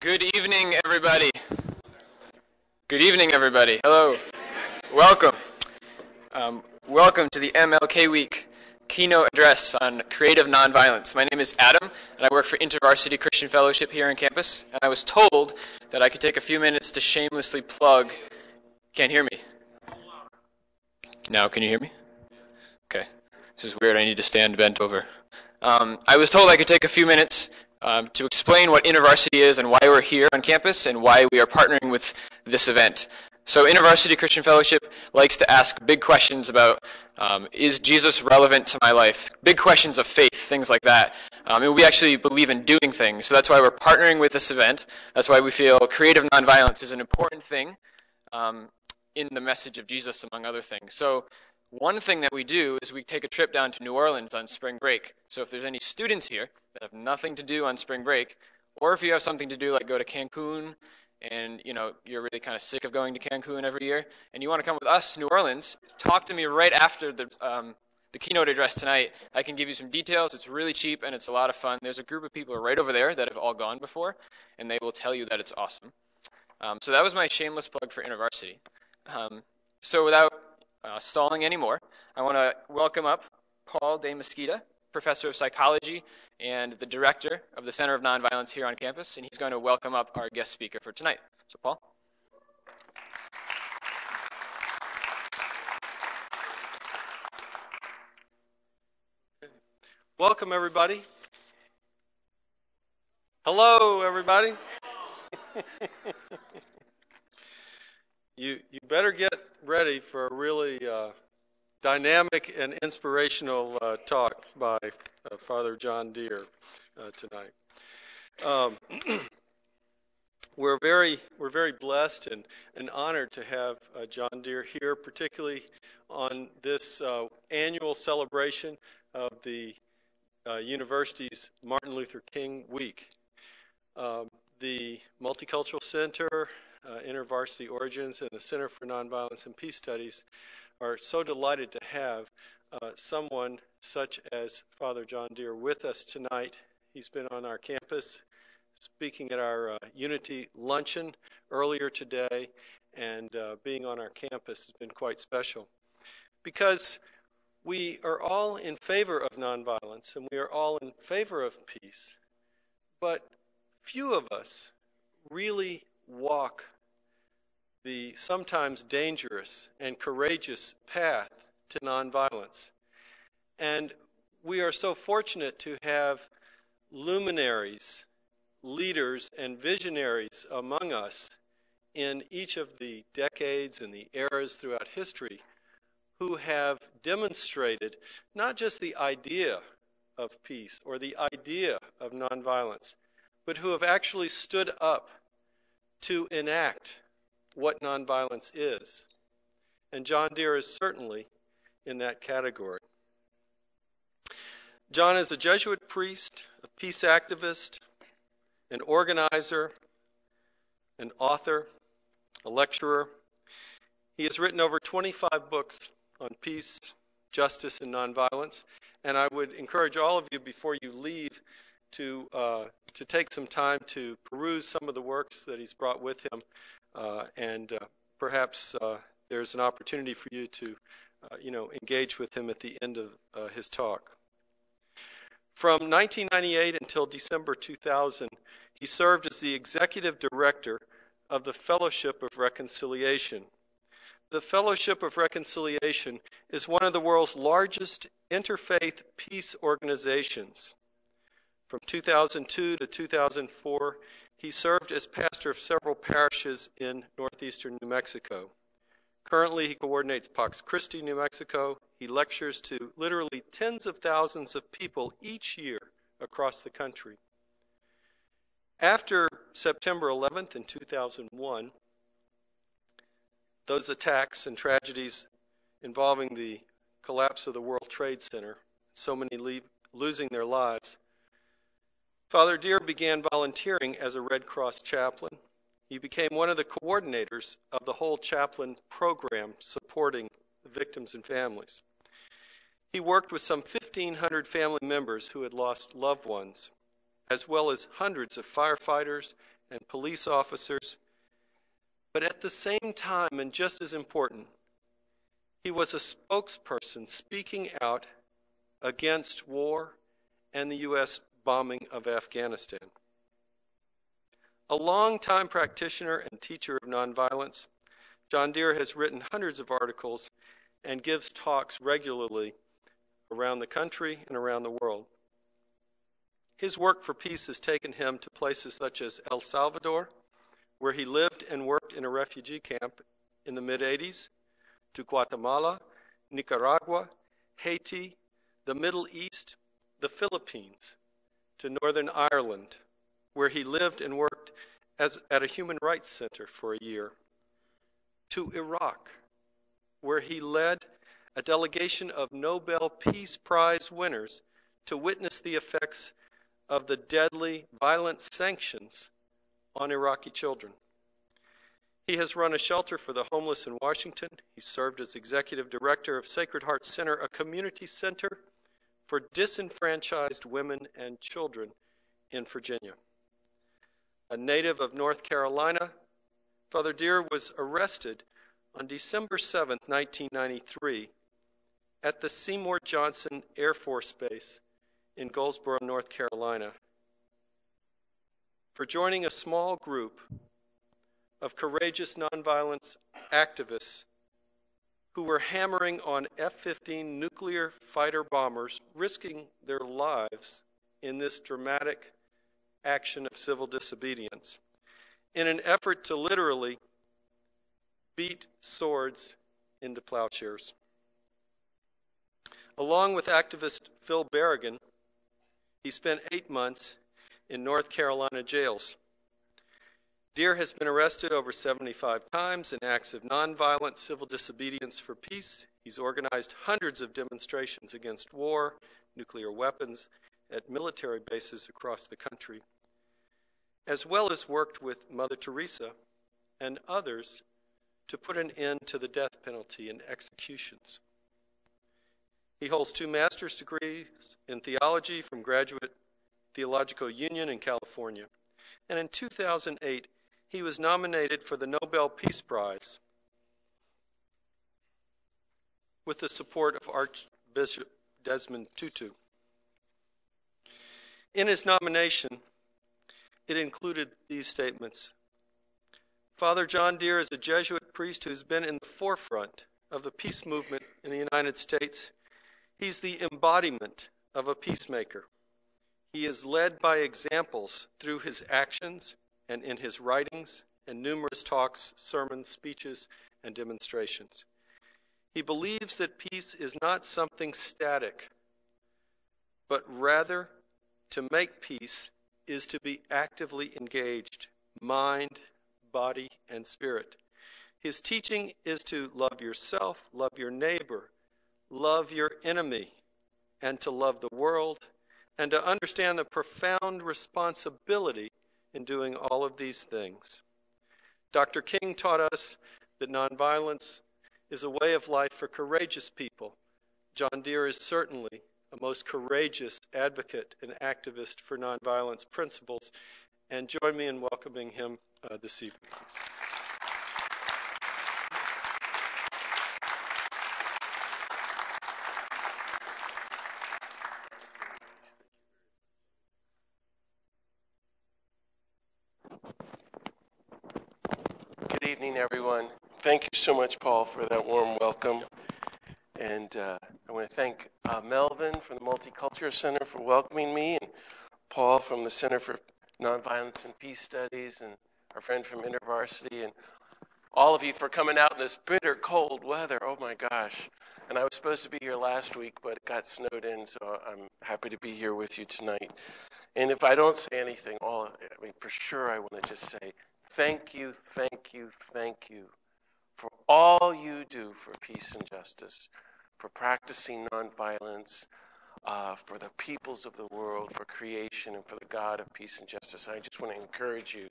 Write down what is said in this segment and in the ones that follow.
Good evening, everybody. Good evening, everybody. Hello. Welcome. Um, welcome to the MLK Week keynote address on creative nonviolence. My name is Adam, and I work for InterVarsity Christian Fellowship here on campus. And I was told that I could take a few minutes to shamelessly plug. Can't hear me. Now, can you hear me? Okay. This is weird. I need to stand bent over. Um, I was told I could take a few minutes um, to explain what InterVarsity is and why we're here on campus and why we are partnering with this event. So InterVarsity Christian Fellowship likes to ask big questions about um, is Jesus relevant to my life? Big questions of faith, things like that. Um, and we actually believe in doing things. So that's why we're partnering with this event. That's why we feel creative nonviolence is an important thing um, in the message of Jesus, among other things. So one thing that we do is we take a trip down to New Orleans on spring break. So if there's any students here that have nothing to do on spring break, or if you have something to do like go to Cancun and you know you're really kind of sick of going to Cancun every year and you want to come with us to New Orleans, talk to me right after the um, the keynote address tonight. I can give you some details. It's really cheap and it's a lot of fun. There's a group of people right over there that have all gone before, and they will tell you that it's awesome. Um, so that was my shameless plug for InterVarsity. Um, so without uh, stalling anymore, I want to welcome up Paul De Mesquita, professor of psychology and the director of the Center of Nonviolence here on campus, and he's going to welcome up our guest speaker for tonight. So, Paul. Welcome, everybody. Hello, everybody. you you better get ready for a really uh, dynamic and inspirational uh, talk by uh, Father John Dear uh, tonight. Um, we're very we're very blessed and, and honored to have uh, John Dear here, particularly on this uh, annual celebration of the university's Martin Luther King Week. Um, the Multicultural Center uh, InterVarsity Origins and the Center for Nonviolence and Peace Studies are so delighted to have uh, someone such as Father John Dear with us tonight. He's been on our campus speaking at our uh, Unity Luncheon earlier today, and uh, being on our campus has been quite special. Because we are all in favor of nonviolence and we are all in favor of peace, but few of us really walk the sometimes dangerous and courageous path to nonviolence. And we are so fortunate to have luminaries, leaders, and visionaries among us in each of the decades and the eras throughout history who have demonstrated not just the idea of peace or the idea of nonviolence, but who have actually stood up to enact what nonviolence is. And John Dear is certainly in that category. John is a Jesuit priest, a peace activist, an organizer, an author, a lecturer. He has written over 25 books on peace, justice, and nonviolence. And I would encourage all of you before you leave to uh, to take some time to peruse some of the works that he's brought with him, uh, and uh, perhaps uh, there's an opportunity for you to, uh, you know, engage with him at the end of his talk. From 1998 until December 2000, he served as the executive director of the Fellowship of Reconciliation. The Fellowship of Reconciliation is one of the world's largest interfaith peace organizations. From 2002 to 2004, he served as pastor of several parishes in northeastern New Mexico. Currently, he coordinates Pax Christi, New Mexico. He lectures to literally tens of thousands of people each year across the country. After September 11th in 2001, those attacks and tragedies involving the collapse of the World Trade Center, so many leave, losing their lives, Father Dear began volunteering as a Red Cross chaplain. He became one of the coordinators of the whole chaplain program supporting the victims and families. He worked with some 1,500 family members who had lost loved ones, as well as hundreds of firefighters and police officers. But at the same time, and just as important, he was a spokesperson speaking out against war and the U.S. bombing of Afghanistan. A longtime practitioner and teacher of nonviolence, John Dear has written hundreds of articles and gives talks regularly around the country and around the world. His work for peace has taken him to places such as El Salvador, where he lived and worked in a refugee camp in the mid 80s, to Guatemala, Nicaragua, Haiti, the Middle East, the Philippines, to Northern Ireland, where he lived and worked as, at a human rights center for a year, to Iraq, where he led a delegation of Nobel Peace Prize winners to witness the effects of the deadly, violent sanctions on Iraqi children. He has run a shelter for the homeless in Washington. He served as executive director of Sacred Heart Center, a community center for disenfranchised women and children in Virginia. A native of North Carolina, Father Dear was arrested on December 7, 1993, at the Seymour Johnson Air Force Base in Goldsboro, North Carolina, for joining a small group of courageous nonviolence activists who were hammering on F 15 nuclear fighter bombers, risking their lives in this dramatic action of civil disobedience in an effort to literally beat swords into plowshares. Along with activist Phil Berrigan, he spent eight months in North Carolina jails. Dear has been arrested over 75 times in acts of nonviolent civil disobedience for peace. He's organized hundreds of demonstrations against war, nuclear weapons, at military bases across the country, as well as worked with Mother Teresa and others to put an end to the death penalty and executions. He holds two master's degrees in theology from Graduate Theological Union in California. And in 2008, he was nominated for the Nobel Peace Prize with the support of Archbishop Desmond Tutu. In his nomination, it included these statements Father John Dear is a Jesuit priest who's been in the forefront of the peace movement in the United States He's the embodiment of a peacemaker. He is led by examples through his actions and in his writings and numerous talks, sermons, speeches, and demonstrations. He believes that peace is not something static, but rather to make peace is to be actively engaged, mind, body, and spirit. His teaching is to love yourself, love your neighbor, love your enemy and to love the world and to understand the profound responsibility in doing all of these things. Dr. King taught us that nonviolence is a way of life for courageous people. John Dear is certainly a most courageous advocate and activist for nonviolence principles. And join me in welcoming him uh, this evening. Please. Thank you so much, Paul, for that warm welcome. And uh, I want to thank uh, Melvin from the Multicultural Center for welcoming me, and Paul from the Center for Nonviolence and Peace Studies, and our friend from InterVarsity, and all of you for coming out in this bitter cold weather. Oh my gosh. And I was supposed to be here last week, but it got snowed in, so I'm happy to be here with you tonight. And if I don't say anything, all I mean, for sure, I want to just say thank you, thank you, thank you for all you do for peace and justice, for practicing nonviolence, uh, for the peoples of the world, for creation, and for the God of peace and justice. I just want to encourage you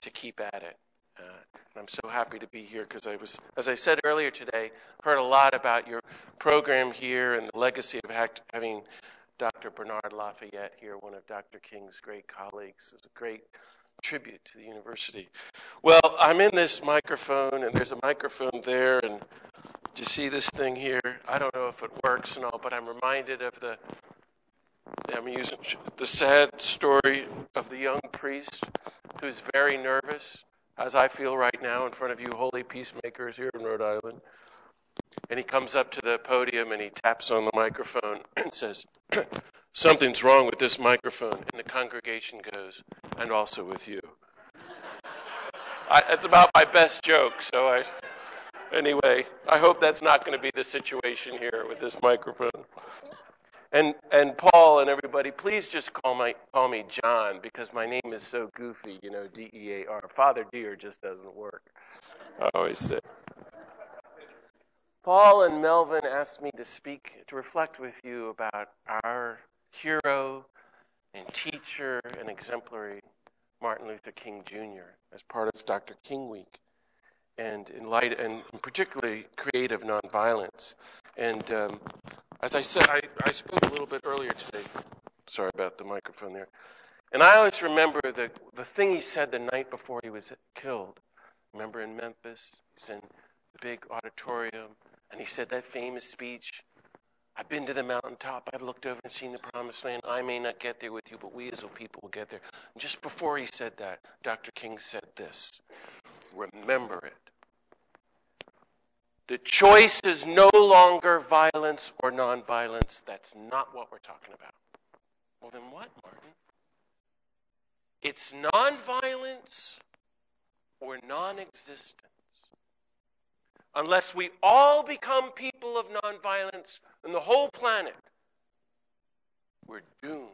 to keep at it. Uh, and I'm so happy to be here because I was, as I said earlier today, heard a lot about your program here and the legacy of having Dr. Bernard Lafayette here, one of Dr. King's great colleagues. It was a great tribute to the university. Well, I'm in this microphone, and there's a microphone there, and you see this thing here? I don't know if it works and all, but I'm reminded of the I'm using the sad story of the young priest who's very nervous, as I feel right now in front of you, holy peacemakers here in Rhode Island. And he comes up to the podium and he taps on the microphone and says, Something's wrong with this microphone. And the congregation goes, And also with you. I, it's about my best joke, so I. Anyway, I hope that's not going to be the situation here with this microphone. And and Paul and everybody, please just call my call me John because my name is so goofy, you know, D E A R. Father Dear just doesn't work. I always say. Paul and Melvin asked me to speak to reflect with you about our hero and teacher and exemplary Martin Luther King Jr. as part of Dr. King Week, and in light and particularly creative nonviolence. And um, as I said, I, I spoke a little bit earlier today. Sorry about the microphone there. And I always remember the, the thing he said the night before he was killed. Remember in Memphis? He's in the big auditorium, and he said that famous speech I've been to the mountaintop. I've looked over and seen the promised land. I may not get there with you, but we as a people will get there. And just before he said that, Dr. King said this Remember it. The choice is no longer violence or nonviolence. That's not what we're talking about. Well, then what, Martin? It's nonviolence or non existence. Unless we all become people of nonviolence and the whole planet, we're doomed.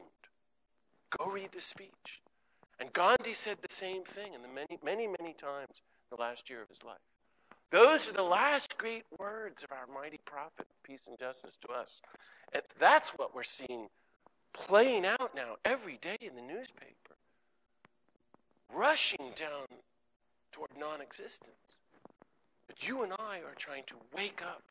Go read the speech. And Gandhi said the same thing in the many, many, many times in the last year of his life. Those are the last great words of our mighty prophet, peace and justice to us. And that's what we're seeing playing out now every day in the newspaper, rushing down toward non existence. But you and I are trying to wake up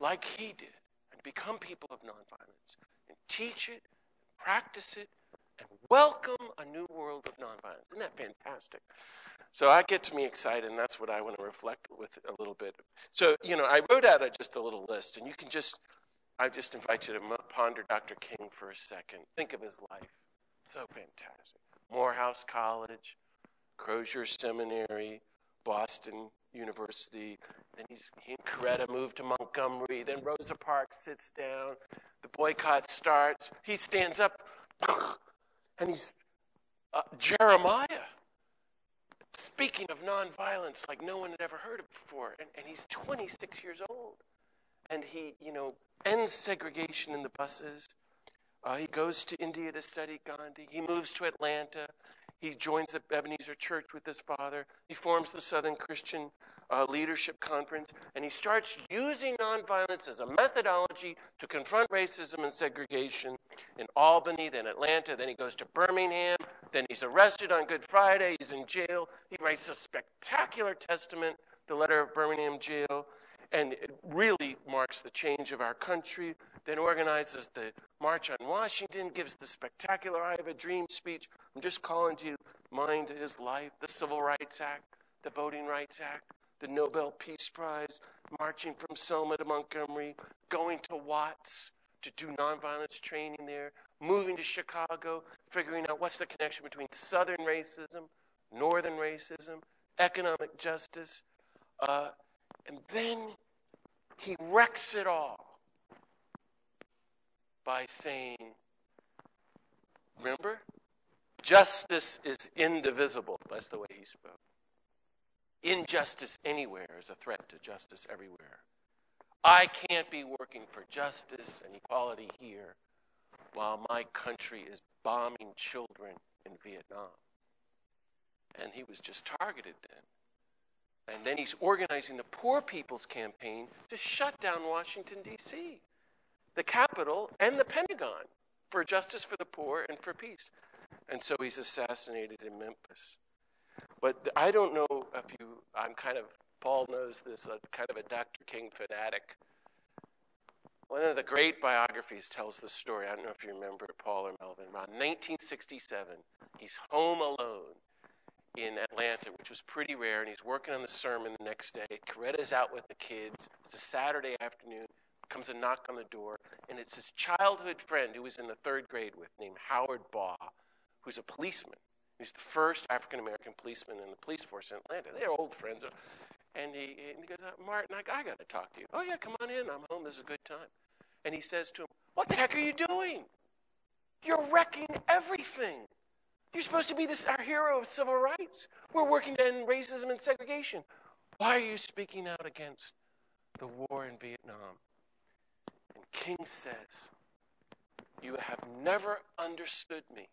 like he did and become people of nonviolence and teach it, and practice it, and welcome a new world of nonviolence. Isn't that fantastic? So that gets me excited, and that's what I want to reflect with a little bit. So, you know, I wrote out a, just a little list, and you can just, I just invite you to ponder Dr. King for a second. Think of his life. So fantastic. Morehouse College, Crozer Seminary, Boston University. Then he's, he and Coretta moved to Montgomery. Then Rosa Parks sits down. The boycott starts. He stands up, and he's uh, Jeremiah speaking of nonviolence like no one had ever heard of before. And, and he's 26 years old. And he, you know, ends segregation in the buses. Uh, he goes to India to study Gandhi. He moves to Atlanta. He joins the Ebenezer Church with his father. He forms the Southern Christian uh, Leadership Conference, and he starts using nonviolence as a methodology to confront racism and segregation in Albany, then Atlanta, then he goes to Birmingham, then he's arrested on Good Friday, he's in jail. He writes a spectacular testament, the letter of Birmingham jail, and it really marks the change of our country. Then organizes the March on Washington, gives the spectacular I Have a Dream speech. I'm just calling to mind his life, the Civil Rights Act, the Voting Rights Act, the Nobel Peace Prize, marching from Selma to Montgomery, going to Watts to do nonviolence training there, moving to Chicago, figuring out what's the connection between Southern racism, Northern racism, economic justice, uh, and then he wrecks it all by saying, remember? Justice is indivisible. That's the way he spoke. Injustice anywhere is a threat to justice everywhere. I can't be working for justice and equality here while my country is bombing children in Vietnam. And he was just targeted then. And then he's organizing the Poor People's Campaign to shut down Washington, D.C., the Capitol, and the Pentagon for justice for the poor and for peace. And so he's assassinated in Memphis. But I don't know if you, I'm kind of, Paul knows this, a kind of a Dr. King fanatic. One of the great biographies tells the story. I don't know if you remember it, Paul or Melvin. Around 1967, he's home alone in Atlanta, which was pretty rare, and he's working on the sermon the next day. Coretta's out with the kids. It's a Saturday afternoon. Comes a knock on the door, and it's his childhood friend who was in the third grade with, named Howard Baugh, who's a policeman. He's the first African American policeman in the police force in Atlanta. They're old friends. And he, and he goes, uh, Martin, I, I got to talk to you. Oh, yeah, come on in. I'm home. This is a good time. And he says to him, What the heck are you doing? You're wrecking everything. You're supposed to be this our hero of civil rights. We're working to end racism and segregation. Why are you speaking out against the war in Vietnam? And King says, You have never understood me,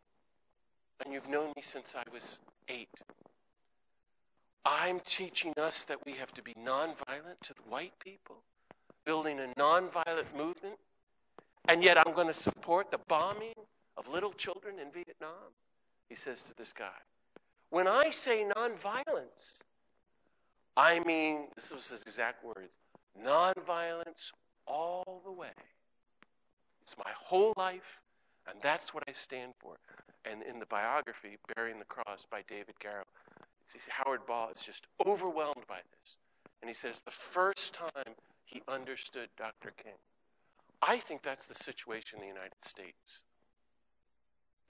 and you've known me since I was eight. I'm teaching us that we have to be nonviolent to the white people, building a nonviolent movement, and yet I'm going to support the bombing of little children in Vietnam. He says to this guy, When I say nonviolence, I mean, this was his exact words nonviolence all the way. It's my whole life, and that's what I stand for. And in the biography, Bearing the Cross by David Garrow, Howard Baugh is just overwhelmed by this. And he says the first time he understood Dr. King. I think that's the situation in the United States.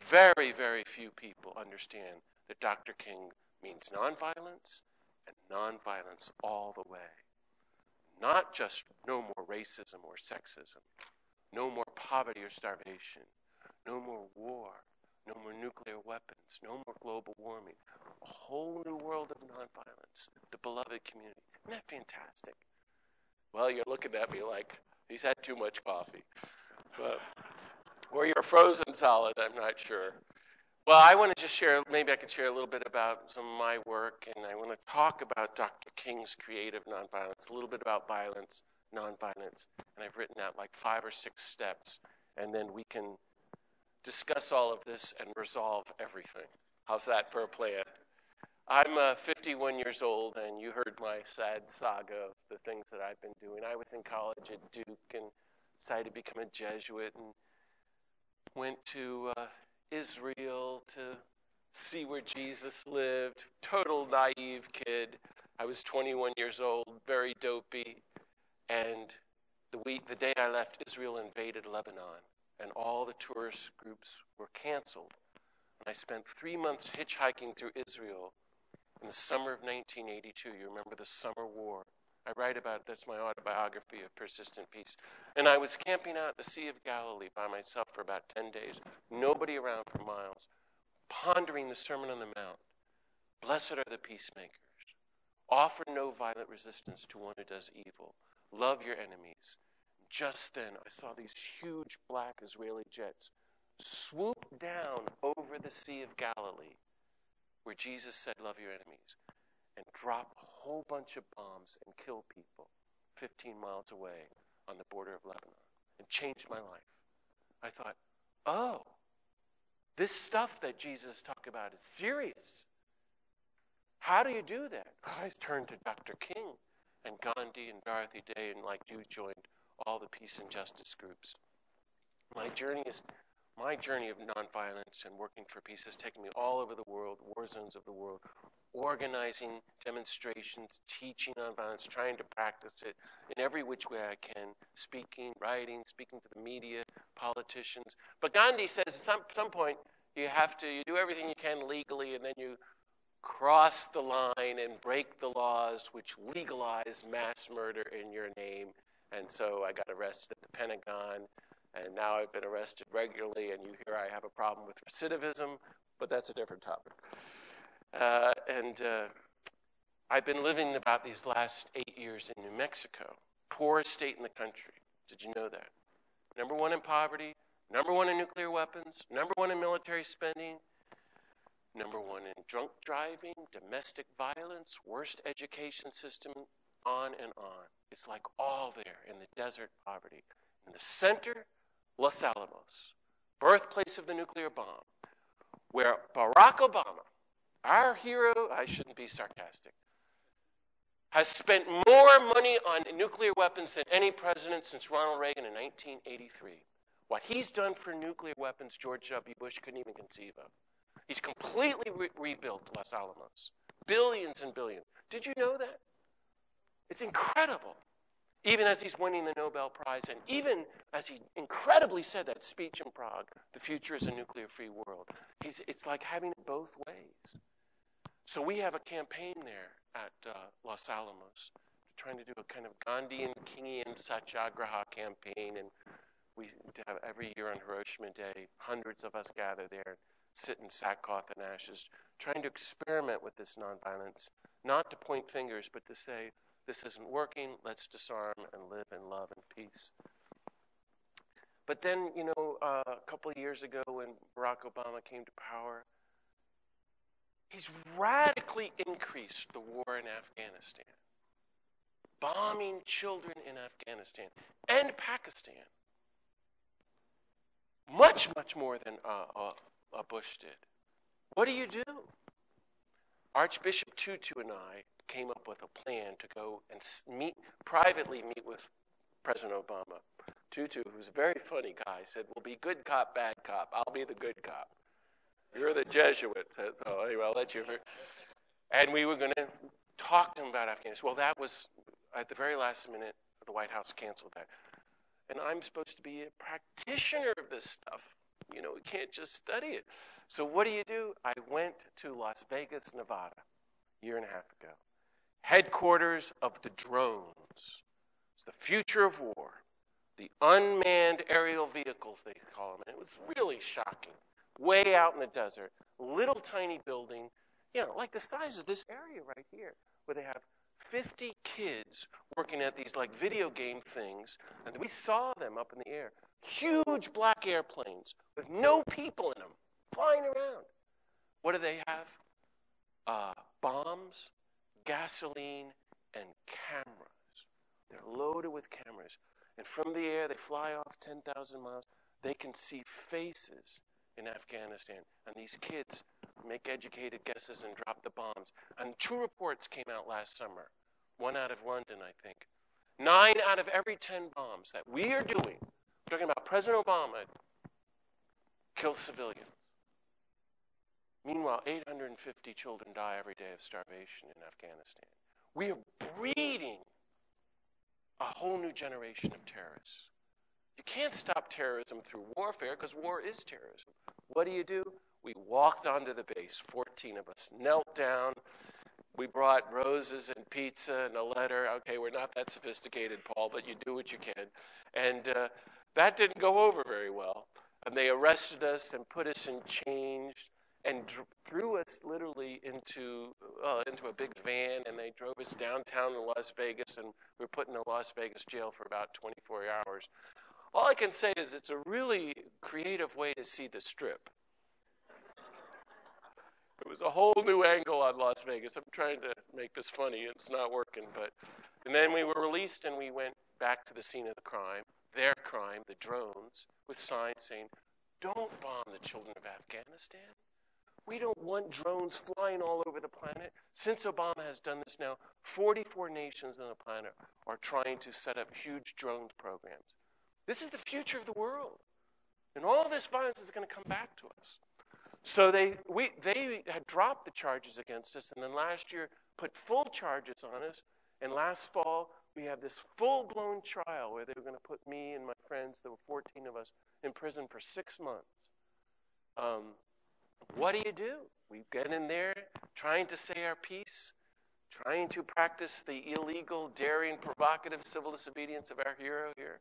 Very, very few people understand that Dr. King means nonviolence and nonviolence all the way. Not just no more racism or sexism, no more poverty or starvation, no more war, no more nuclear weapons, no more global warming, a whole new world of nonviolence, the beloved community. Isn't that fantastic? Well, you're looking at me like he's had too much coffee. But or you're frozen solid, I'm not sure. Well, I want to just share, maybe I could share a little bit about some of my work, and I want to talk about Dr. King's creative nonviolence, a little bit about violence, nonviolence, and I've written out like five or six steps, and then we can discuss all of this and resolve everything. How's that for a plan? I'm uh, 51 years old, and you heard my sad saga of the things that I've been doing. I was in college at Duke and decided to become a Jesuit and went to uh, Israel to see where Jesus lived. Total naive kid. I was 21 years old, very dopey. And the week, the day I left, Israel invaded Lebanon, and all the tourist groups were canceled. And I spent three months hitchhiking through Israel in the summer of 1982. You remember the Summer War. I write about it. That's my autobiography of persistent peace. And I was camping out the Sea of Galilee by myself for about 10 days, nobody around for miles, pondering the Sermon on the Mount. Blessed are the peacemakers. Offer no violent resistance to one who does evil. Love your enemies. Just then, I saw these huge black Israeli jets swoop down over the Sea of Galilee, where Jesus said, Love your enemies and drop a whole bunch of bombs and kill people 15 miles away on the border of Lebanon and changed my life. I thought, oh, this stuff that Jesus talked about is serious. How do you do that? I turned to Dr. King and Gandhi and Dorothy Day, and like you, joined all the peace and justice groups. My journey is my journey of nonviolence and working for peace has taken me all over the world, war zones of the world, organizing demonstrations, teaching nonviolence, trying to practice it in every which way I can, speaking, writing, speaking to the media, politicians. But Gandhi says at some, some point you have to you do everything you can legally and then you cross the line and break the laws which legalize mass murder in your name. And so I got arrested at the Pentagon and now I've been arrested regularly, and you hear I have a problem with recidivism, but that's a different topic. Uh, and uh, I've been living about these last eight years in New Mexico, poorest state in the country. Did you know that? Number one in poverty, number one in nuclear weapons, number one in military spending, number one in drunk driving, domestic violence, worst education system, on and on. It's like all there in the desert poverty. In the center, Los Alamos, birthplace of the nuclear bomb, where Barack Obama, our hero, I shouldn't be sarcastic, has spent more money on nuclear weapons than any president since Ronald Reagan in 1983. What he's done for nuclear weapons, George W. Bush couldn't even conceive of. He's completely re- rebuilt Los Alamos. Billions and billions. Did you know that? It's incredible. Even as he's winning the Nobel Prize, and even as he incredibly said that speech in Prague, the future is a nuclear free world. He's, it's like having it both ways. So we have a campaign there at uh, Los Alamos, trying to do a kind of Gandhian, Kingian Satyagraha campaign, and we have every year on Hiroshima Day, hundreds of us gather there, sit in sackcloth and ashes, trying to experiment with this nonviolence, not to point fingers, but to say, this isn't working, let's disarm and live in love and peace. But then, you know, uh, a couple of years ago when Barack Obama came to power, he's radically increased the war in Afghanistan, bombing children in Afghanistan and Pakistan. Much, much more than uh, uh, uh, Bush did. What do you do? Archbishop Tutu and I came up with a plan to go and meet privately meet with President Obama. Tutu, who's a very funny guy, said, "We'll be good cop, bad cop. I'll be the good cop. You're the Jesuit." So anyway, I'll let you. And we were going to talk to him about Afghanistan. Well, that was at the very last minute. The White House canceled that and I'm supposed to be a practitioner of this stuff. You know, we can't just study it. So what do you do? I went to Las Vegas, Nevada, a year and a half ago. Headquarters of the drones. It's the future of war. The unmanned aerial vehicles, they call them. And it was really shocking. Way out in the desert, little tiny building, you know, like the size of this area right here, where they have 50 kids working at these like video game things, and we saw them up in the air. Huge black airplanes with no people in them, flying around. What do they have? Uh, bombs, gasoline, and cameras. They're loaded with cameras. And from the air, they fly off 10,000 miles. They can see faces in Afghanistan. And these kids make educated guesses and drop the bombs. And two reports came out last summer, one out of London, I think. Nine out of every ten bombs that we are doing, talking about President Obama, kill civilians. Meanwhile, 850 children die every day of starvation in Afghanistan. We are breeding a whole new generation of terrorists. You can't stop terrorism through warfare because war is terrorism. What do you do? We walked onto the base, 14 of us, knelt down. We brought roses and pizza and a letter. Okay, we're not that sophisticated, Paul, but you do what you can. And uh, that didn't go over very well. And they arrested us and put us in chains and threw us literally into uh, into a big van, and they drove us downtown in Las Vegas, and we were put in a Las Vegas jail for about 24 hours. All I can say is it's a really creative way to see the strip. It was a whole new angle on Las Vegas. I'm trying to make this funny. It's not working, but and then we were released and we went back to the scene of the crime, their crime, the drones, with signs saying, "Don't bomb the children of Afghanistan." We don't want drones flying all over the planet. Since Obama has done this now, 44 nations on the planet are trying to set up huge drone programs. This is the future of the world. And all this violence is going to come back to us. So they, we, they had dropped the charges against us, and then last year put full charges on us. And last fall, we had this full blown trial where they were going to put me and my friends, there were 14 of us, in prison for six months. Um, what do you do? We get in there trying to say our piece, trying to practice the illegal, daring, provocative civil disobedience of our hero here.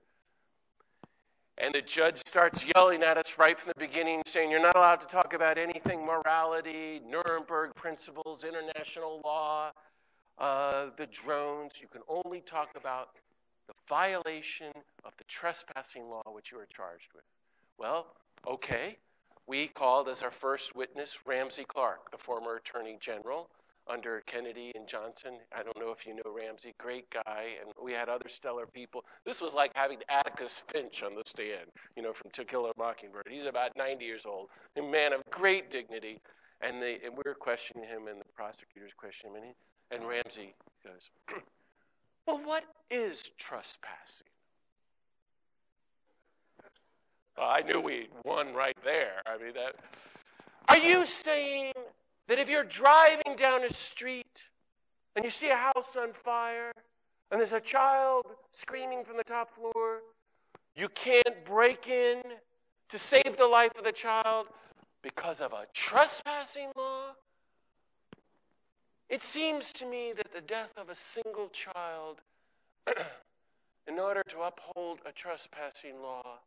And the judge starts yelling at us right from the beginning, saying, You're not allowed to talk about anything morality, Nuremberg principles, international law, uh, the drones. You can only talk about the violation of the trespassing law which you are charged with. Well, okay. We called as our first witness Ramsey Clark, the former Attorney General under Kennedy and Johnson. I don't know if you know Ramsey, great guy, and we had other stellar people. This was like having Atticus Finch on the stand, you know, from To Kill a Mockingbird. He's about 90 years old, a man of great dignity, and, they, and we were questioning him, and the prosecutors questioned him, and, he, and Ramsey goes, "Well, what is trespassing?" Well, I knew we won right there. I mean that. Are you saying that if you're driving down a street and you see a house on fire and there's a child screaming from the top floor, you can't break in to save the life of the child because of a trespassing law? It seems to me that the death of a single child, in order to uphold a trespassing law,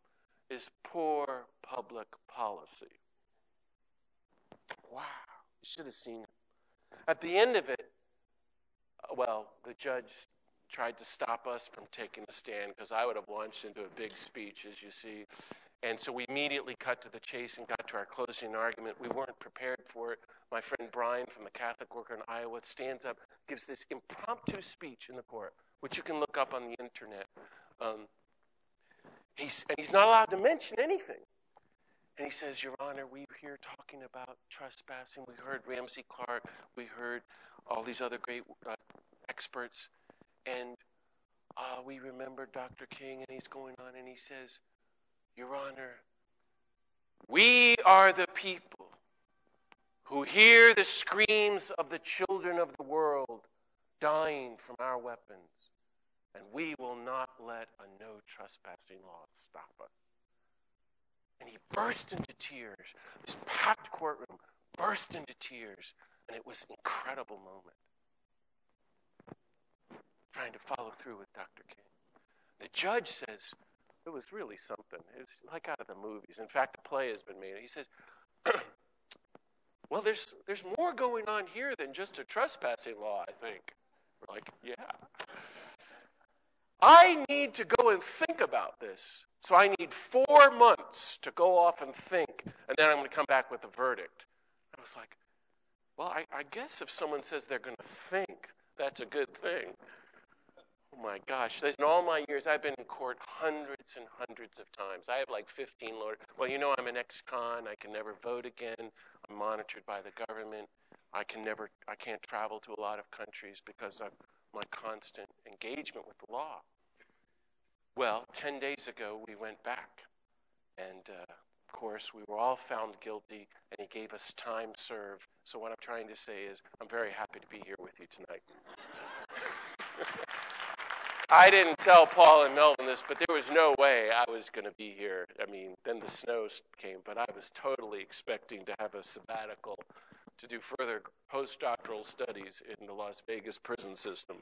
is poor public policy. Wow, you should have seen it. At the end of it, uh, well, the judge tried to stop us from taking the stand because I would have launched into a big speech, as you see. And so we immediately cut to the chase and got to our closing argument. We weren't prepared for it. My friend Brian from the Catholic Worker in Iowa stands up, gives this impromptu speech in the court, which you can look up on the internet. Um, he's, and he's not allowed to mention anything. And he says, Your Honor, we are here talking about trespassing. We heard Ramsey Clark. We heard all these other great uh, experts. And uh, we remember Dr. King, and he's going on, and he says, Your Honor, we are the people who hear the screams of the children of the world dying from our weapons, and we will not let a no trespassing law stop us. And he burst into tears. This packed courtroom burst into tears, and it was an incredible moment. Trying to follow through with Dr. King. The judge says, it was really something. It was like out of the movies. In fact, a play has been made. He says, Well, there's there's more going on here than just a trespassing law, I think. We're like, yeah. I need to go and think about this. So I need four months to go off and think, and then I'm going to come back with a verdict. I was like, well, I, I guess if someone says they're going to think, that's a good thing. Oh my gosh. In all my years, I've been in court hundreds and hundreds of times. I have like 15 lawyers. Well, you know, I'm an ex con. I can never vote again. I'm monitored by the government. I can never, I can't travel to a lot of countries because of my constant engagement with the law. Well, 10 days ago, we went back. And uh, of course, we were all found guilty, and he gave us time served. So, what I'm trying to say is, I'm very happy to be here with you tonight. I didn't tell Paul and Melvin this, but there was no way I was going to be here. I mean, then the snow came, but I was totally expecting to have a sabbatical to do further postdoctoral studies in the Las Vegas prison system.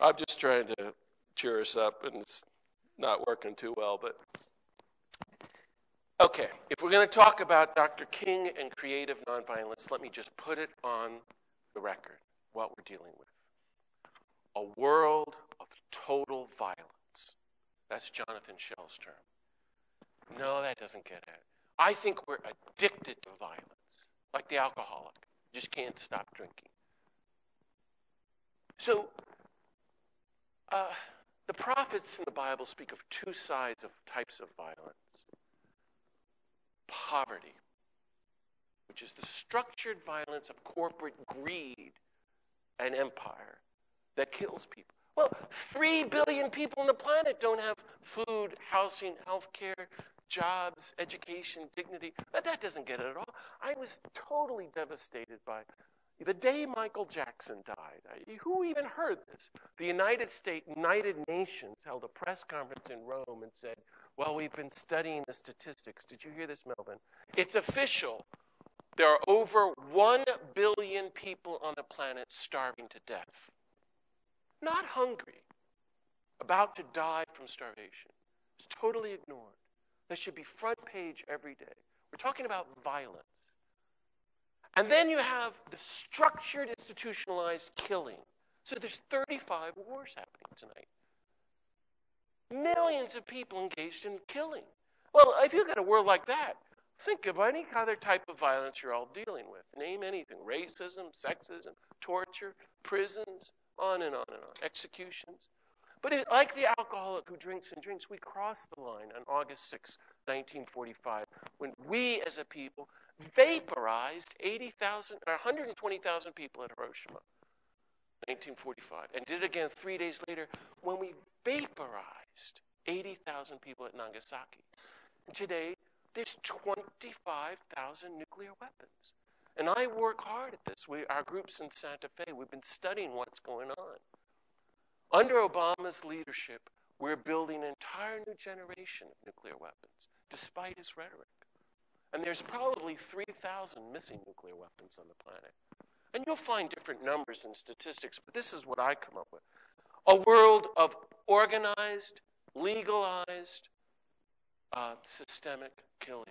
I'm just trying to cheer us up, and it's not working too well. But okay, if we're going to talk about Dr. King and creative nonviolence, let me just put it on the record what we're dealing with a world of total violence. That's Jonathan Schell's term. No, that doesn't get it. I think we're addicted to violence, like the alcoholic. Just can't stop drinking. So, uh, the prophets in the Bible speak of two sides of types of violence poverty, which is the structured violence of corporate greed and empire that kills people. Well, 3 billion people on the planet don't have food, housing, health care, jobs, education, dignity. But that doesn't get it at all. I was totally devastated by the day Michael Jackson died, who even heard this? The United States, United Nations held a press conference in Rome and said, Well, we've been studying the statistics. Did you hear this, Melvin? It's official. There are over 1 billion people on the planet starving to death. Not hungry, about to die from starvation. It's totally ignored. That should be front page every day. We're talking about violence. And then you have the structured, institutionalized killing. So there's 35 wars happening tonight. Millions of people engaged in killing. Well, if you've got a world like that, think of any other type of violence you're all dealing with. Name anything racism, sexism, torture, prisons, on and on and on, executions. But it, like the alcoholic who drinks and drinks, we crossed the line on August 6, 1945, when we as a people vaporized 80,000 or 120,000 people at Hiroshima, 1945, and did it again three days later when we vaporized 80,000 people at Nagasaki. And today, there's 25,000 nuclear weapons. And I work hard at this. We, our groups in Santa Fe, we've been studying what's going on. Under Obama's leadership, we're building an entire new generation of nuclear weapons, despite his rhetoric. And there's probably 3,000 missing nuclear weapons on the planet. And you'll find different numbers and statistics, but this is what I come up with. A world of organized, legalized, uh, systemic killing.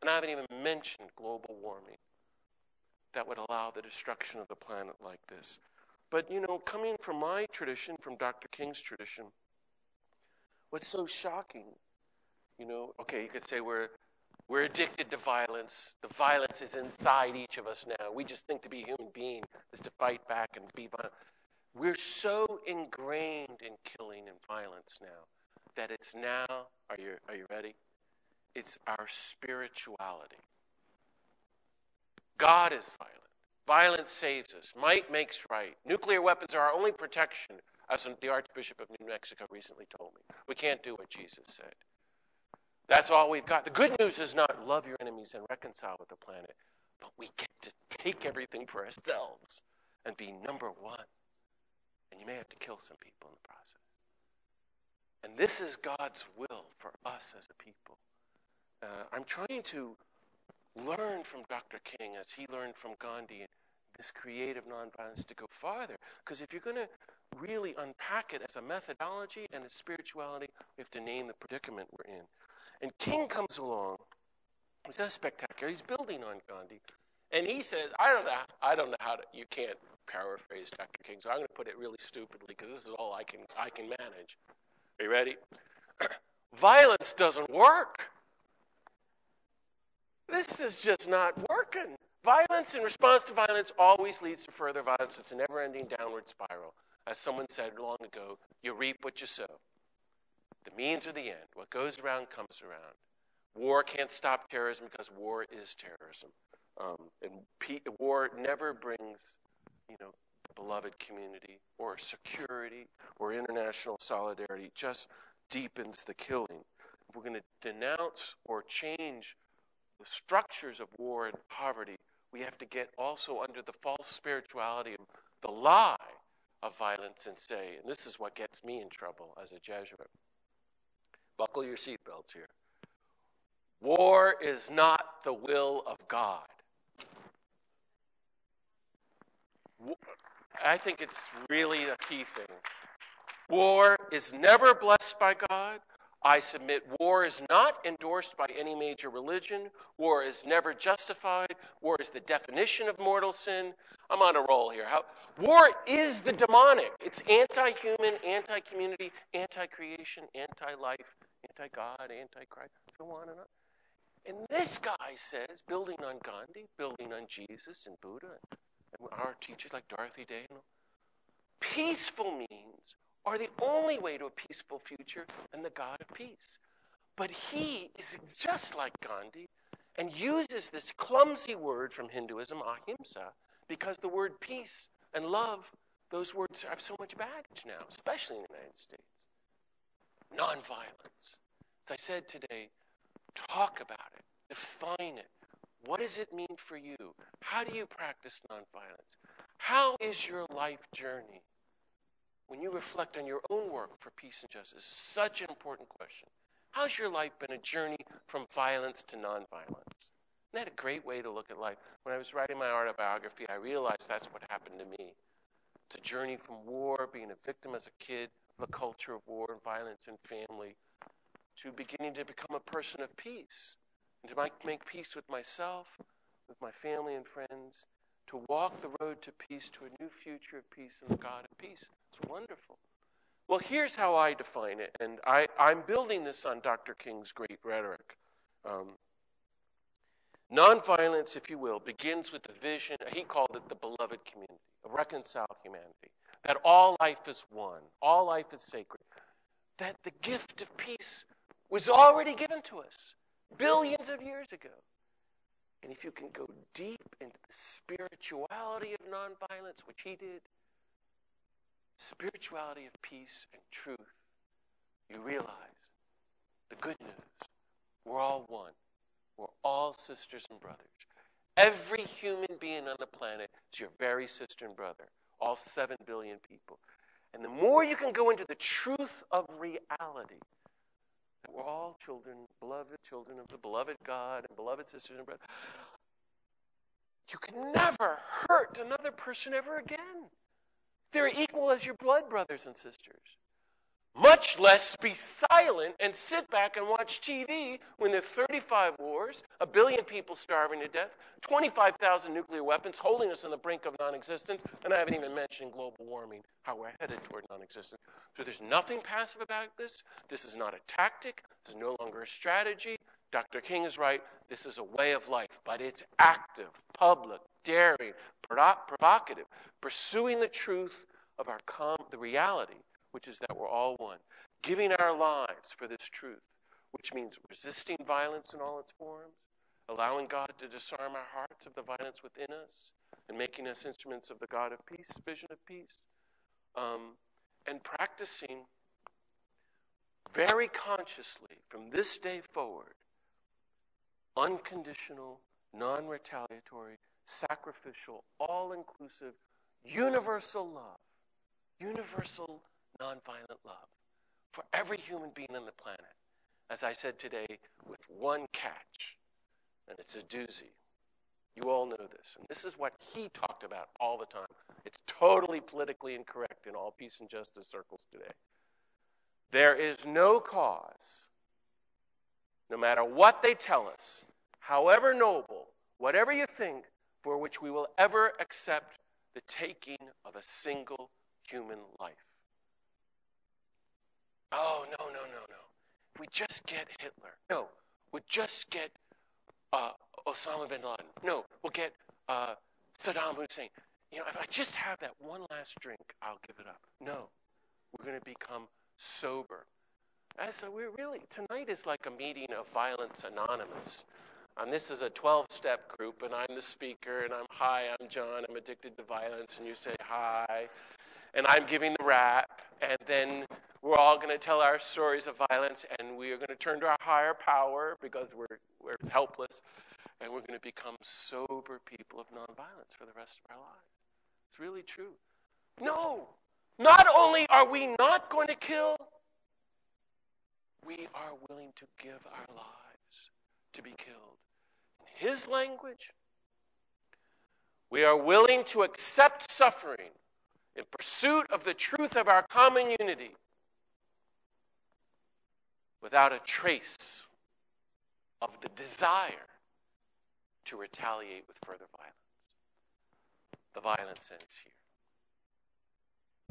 And I haven't even mentioned global warming that would allow the destruction of the planet like this. But, you know, coming from my tradition, from Dr. King's tradition, what's so shocking, you know, okay, you could say we're we're addicted to violence. The violence is inside each of us now. We just think to be a human being is to fight back and be violent. We're so ingrained in killing and violence now that it's now, are you, are you ready? It's our spirituality. God is violent. Violence saves us. Might makes right. Nuclear weapons are our only protection, as the Archbishop of New Mexico recently told me. We can't do what Jesus said. That's all we've got. The good news is not love your enemies and reconcile with the planet, but we get to take everything for ourselves and be number one. And you may have to kill some people in the process. And this is God's will for us as a people. Uh, I'm trying to learn from Dr. King as he learned from Gandhi this creative nonviolence to go farther. Because if you're going to really unpack it as a methodology and a spirituality, we have to name the predicament we're in. And King comes along. He's that spectacular. He's building on Gandhi. And he says, I don't know, I don't know how to, you can't paraphrase Dr. King, so I'm going to put it really stupidly because this is all I can, I can manage. Are you ready? Violence doesn't work. This is just not working. Violence in response to violence always leads to further violence. It's a never ending downward spiral. As someone said long ago, you reap what you sow. The means are the end. What goes around comes around. War can't stop terrorism because war is terrorism. Um, and war never brings, you know, beloved community or security or international solidarity. It just deepens the killing. If we're going to denounce or change the structures of war and poverty, we have to get also under the false spirituality of the lie of violence and say, and this is what gets me in trouble as a Jesuit. Buckle your seatbelts here. War is not the will of God. I think it's really a key thing. War is never blessed by God. I submit war is not endorsed by any major religion. War is never justified. War is the definition of mortal sin. I'm on a roll here. How, war is the demonic. It's anti human, anti community, anti creation, anti life, anti God, anti Christ. Go on and on. And this guy says, building on Gandhi, building on Jesus and Buddha, and our teachers like Dorothy Day, peaceful means are the only way to a peaceful future and the God of peace. But he is just like Gandhi and uses this clumsy word from Hinduism, ahimsa, because the word peace and love, those words have so much baggage now, especially in the United States. Nonviolence. As I said today, talk about it, define it. What does it mean for you? How do you practice nonviolence? How is your life journey? When you reflect on your own work for peace and justice, such an important question. How's your life been a journey from violence to nonviolence? Isn't that a great way to look at life? When I was writing my autobiography, I realized that's what happened to me. It's a journey from war, being a victim as a kid of a culture of war and violence and family, to beginning to become a person of peace, and to make peace with myself, with my family and friends, to walk the road to peace, to a new future of peace and the God of peace. It's wonderful. Well, here's how I define it, and I, am building this on Dr. King's great rhetoric. Um, nonviolence, if you will, begins with the vision, he called it the beloved community, of reconciled humanity, that all life is one, all life is sacred, that the gift of peace was already given to us billions of years ago. And if you can go deep into the spirituality of nonviolence, which he did, spirituality of peace and truth, you realize the good news. We're all one. We're all sisters and brothers. Every human being on the planet is your very sister and brother, all 7 billion people. And the more you can go into the truth of reality, that we're all children, beloved children of the beloved God and beloved sisters and brothers, you can never hurt another person ever again. They're equal as your blood brothers and sisters. Much less be silent and sit back and watch TV when there are 35 wars, a billion people starving to death, 25,000 nuclear weapons holding us on the brink of non existence, and I haven't even mentioned global warming, how we're headed toward non existence. So there's nothing passive about this. This is not a tactic, this is no longer a strategy. Dr. King is right. This is a way of life, but it's active, public, daring, provocative, pursuing the truth of our com- the reality, which is that we're all one, giving our lives for this truth, which means resisting violence in all its forms, allowing God to disarm our hearts of the violence within us, and making us instruments of the God of peace, vision of peace, um, and practicing very consciously from this day forward unconditional, non retaliatory, sacrificial, all inclusive, universal love. Universal, nonviolent love for every human being on the planet. As I said today, with one catch, and it's a doozy. You all know this. And this is what he talked about all the time. It's totally politically incorrect in all peace and justice circles today. There is no cause, no matter what they tell us, however noble, whatever you think, for which we will ever accept the taking of a single human life. Oh, no, no, no, no. If we just get Hitler. No, we'll just get uh, Osama bin Laden. No, we'll get uh, Saddam Hussein. You know, if I just have that one last drink, I'll give it up. No, we're going to become sober. And so we're really, tonight is like a meeting of Violence Anonymous. And this is a 12 step group, and I'm the speaker, and I'm, hi, I'm John, I'm addicted to violence, and you say hi, and I'm giving the rap, and then we're all going to tell our stories of violence, and we are going to turn to our higher power because we're, we're helpless, and we're going to become sober people of nonviolence for the rest of our lives. It's really true. No, not only are we not going to kill, we are willing to give our lives to be killed In his language. We are willing to accept suffering in pursuit of the truth of our common unity without a trace of the desire to retaliate with further violence. The violence ends here.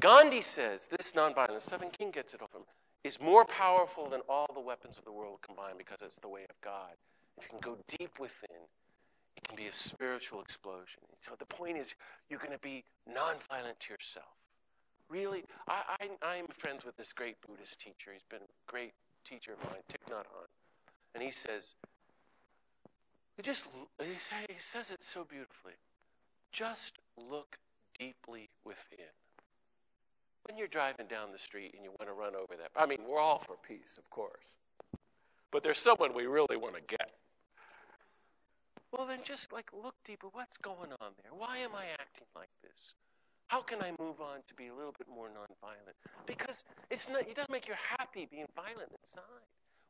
Gandhi says this nonviolence, Stephen King gets it from, is more powerful than all the weapons of the world combined because it's the way of God. If you can go deep within, it can be a spiritual explosion. So the point is, you're going to be nonviolent to yourself. Really, I, I, I'm friends with this great Buddhist teacher. He's been a great teacher of mine, Thich Nhat Hanh. And he says, he just he, say, he says it so beautifully. Just look deeply within. When you're driving down the street and you want to run over that, I mean, we're all for peace, of course. But there's someone we really want to get. Well, then just like look deeper. What's going on there? Why am I acting like this? How can I move on to be a little bit more nonviolent? Because it's not, it doesn't make you happy being violent inside.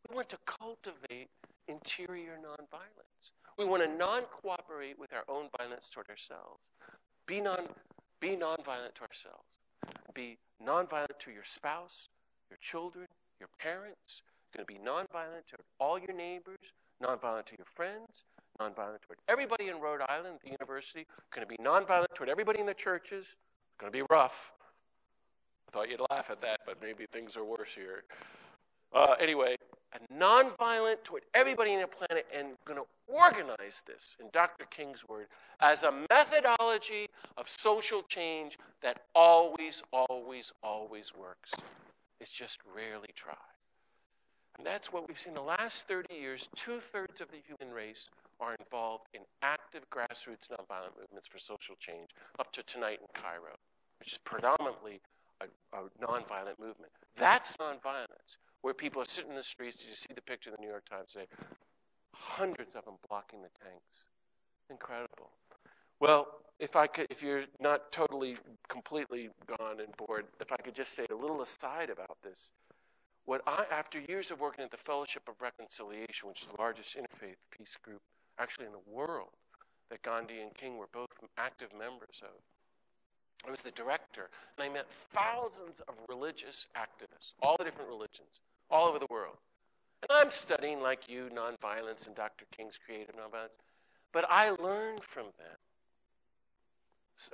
We want to cultivate interior nonviolence. We want to non cooperate with our own violence toward ourselves. Be, non, be nonviolent to ourselves. Be nonviolent to your spouse, your children, your parents. You're going to be nonviolent to all your neighbors, nonviolent to your friends, nonviolent toward everybody in Rhode Island at the university, going to be nonviolent toward everybody in the churches. It's going to be rough. I thought you'd laugh at that, but maybe things are worse here. Uh, anyway, nonviolent toward everybody in the planet and going to organize this, in Dr. King's word, as a methodology of social change that always, always, always works. It's just rarely tried. And that's what we've seen the last 30 years. Two thirds of the human race are involved in active grassroots nonviolent movements for social change, up to tonight in Cairo, which is predominantly a, a nonviolent movement. That's nonviolence, where people are sitting in the streets. Did you see the picture in the New York Times today? hundreds of them blocking the tanks. Incredible. Well, if I could, if you're not totally, completely gone and bored, if I could just say a little aside about this. What I, after years of working at the Fellowship of Reconciliation, which is the largest interfaith peace group actually in the world, that Gandhi and King were both active members of. I was the director, and I met thousands of religious activists, all the different religions, all over the world. And I'm studying, like you, nonviolence and Dr. King's creative nonviolence. But I learned from them.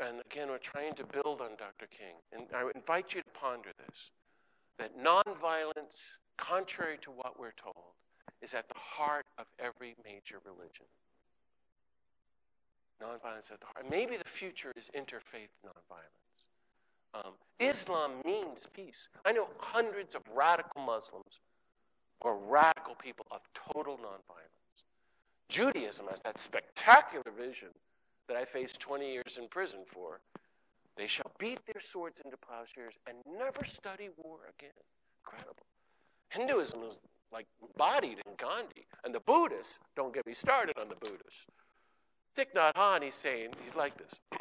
And again, we're trying to build on Dr. King. And I invite you to ponder this that nonviolence, contrary to what we're told, is at the heart of every major religion. Nonviolence at the heart. Maybe the future is interfaith nonviolence. Um, Islam means peace. I know hundreds of radical Muslims or radical people of total nonviolence. Judaism has that spectacular vision that I faced 20 years in prison for. They shall beat their swords into plowshares and never study war again. Incredible. Hinduism is like embodied in Gandhi. And the Buddhists, don't get me started on the Buddhists. Thich Nhat Hanh, he's saying, he's like this.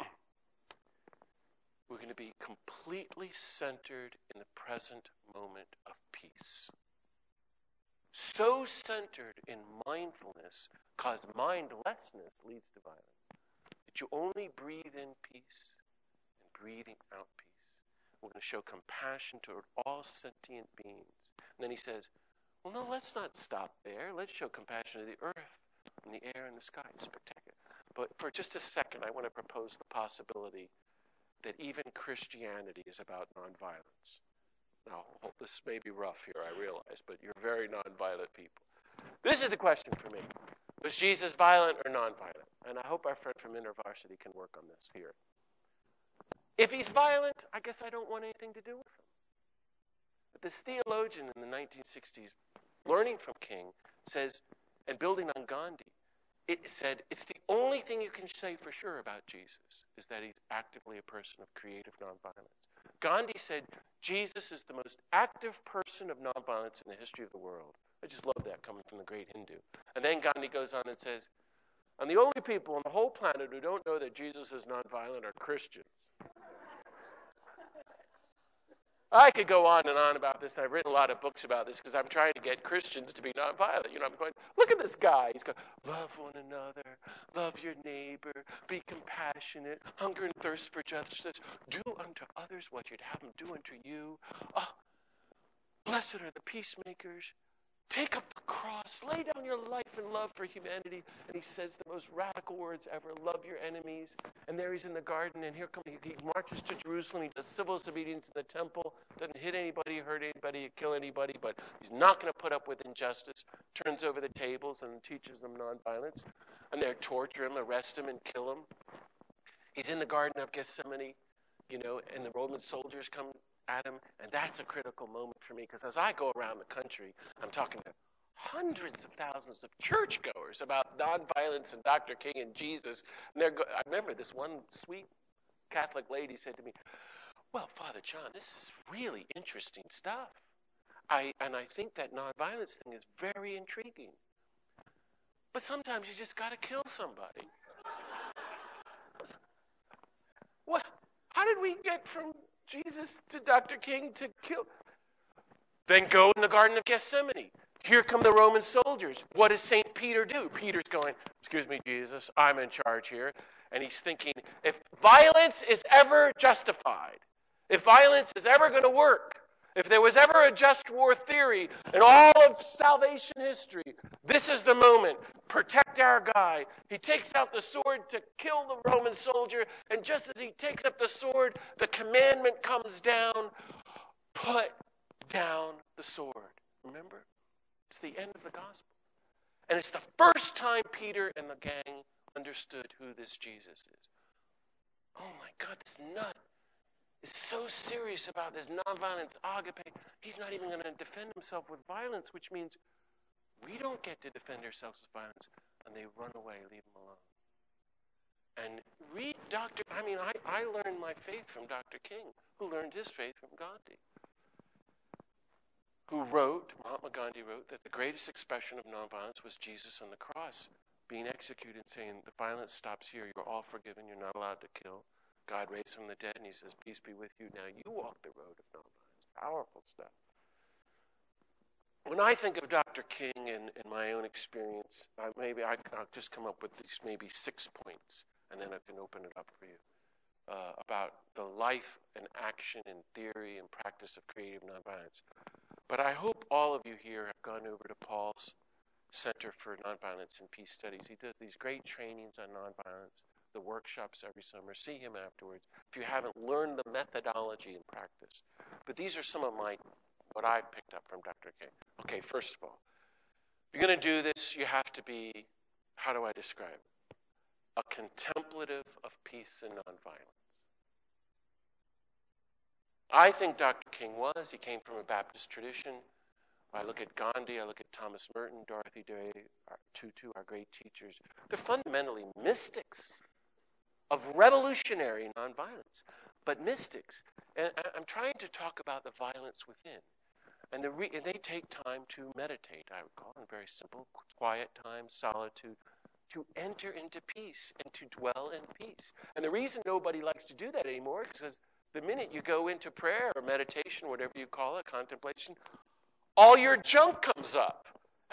We're going to be completely centered in the present moment of peace. So centered in mindfulness, because mindlessness leads to violence, that you only breathe in peace and breathing out peace. We're going to show compassion toward all sentient beings. And then he says, well, no, let's not stop there. Let's show compassion to the earth and the air and the sky. It's spectacular. But for just a second, I want to propose the possibility that even Christianity is about nonviolence. Now, this may be rough here, I realize, but you're very nonviolent people. This is the question for me. Was Jesus violent or nonviolent? And I hope our friend from InterVarsity can work on this here. If he's violent, I guess I don't want anything to do with him. But this theologian in the 1960s, learning from King, says, and building on Gandhi, it said it's the only thing you can say for sure about Jesus is that he's actively a person of creative nonviolence. Gandhi said Jesus is the most active person of nonviolence in the history of the world. I just love that coming from the great Hindu. And then Gandhi goes on and says, and the only people on the whole planet who don't know that Jesus is nonviolent are Christians. I could go on and on about this. I've written a lot of books about this because I'm trying to get Christians to be nonviolent. You know, I'm going, look at this guy. He's going, love one another, love your neighbor, be compassionate, hunger and thirst for justice, do unto others what you'd have them do unto you. Oh, blessed are the peacemakers. Take up cross, lay down your life in love for humanity. And he says the most radical words ever love your enemies. And there he's in the garden, and here comes, he marches to Jerusalem. He does civil disobedience in the temple, doesn't hit anybody, hurt anybody, kill anybody, but he's not going to put up with injustice. Turns over the tables and teaches them nonviolence. And they torture him, arrest him, and kill him. He's in the Garden of Gethsemane, you know, and the Roman soldiers come Adam, and that's a critical moment for me because as I go around the country, I'm talking to hundreds of thousands of churchgoers about nonviolence and Dr. King and Jesus. And they're go- I remember this one sweet Catholic lady said to me, "Well, Father John, this is really interesting stuff. I and I think that nonviolence thing is very intriguing. But sometimes you just got to kill somebody." What? How did we get from Jesus to Dr. King to kill. Then go in the Garden of Gethsemane. Here come the Roman soldiers. What does St. Peter do? Peter's going, Excuse me, Jesus, I'm in charge here. And he's thinking, if violence is ever justified, if violence is ever going to work, if there was ever a just war theory in all of salvation history, this is the moment. Protect our guy. He takes out the sword to kill the Roman soldier, and just as he takes up the sword, the commandment comes down put down the sword. Remember? It's the end of the gospel. And it's the first time Peter and the gang understood who this Jesus is. Oh my God, this nut is so serious about this nonviolence, agape, he's not even going to defend himself with violence, which means we don't get to defend ourselves with violence, and they run away, leave him alone. And read Dr. I mean, I, I learned my faith from Dr. King, who learned his faith from Gandhi, who wrote, Mahatma Gandhi wrote, that the greatest expression of nonviolence was Jesus on the cross being executed, saying, The violence stops here. You're all forgiven. You're not allowed to kill. God raised from the dead, and he says, Peace be with you. Now you walk the road of nonviolence. Powerful stuff. When I think of Dr. King and, and my own experience, I, maybe I, will just come up with these maybe six points, and then I can open it up for you uh, about the life and action and theory and practice of creative nonviolence. But I hope all of you here have gone over to Paul's Center for Nonviolence and Peace Studies. He does these great trainings on nonviolence, the workshops every summer. See him afterwards if you haven't learned the methodology and practice. But these are some of my what I picked up from Dr. King. Okay, first of all, if you're going to do this, you have to be, how do I describe it? A contemplative of peace and nonviolence. I think Dr. King was. He came from a Baptist tradition. I look at Gandhi, I look at Thomas Merton, Dorothy Day, our Tutu, our great teachers. They're fundamentally mystics of revolutionary nonviolence, but mystics. And I'm trying to talk about the violence within. And, the re- and they take time to meditate, I would call it, very simple, quiet time, solitude, to enter into peace and to dwell in peace. And the reason nobody likes to do that anymore is because the minute you go into prayer or meditation, whatever you call it, contemplation, all your junk comes up.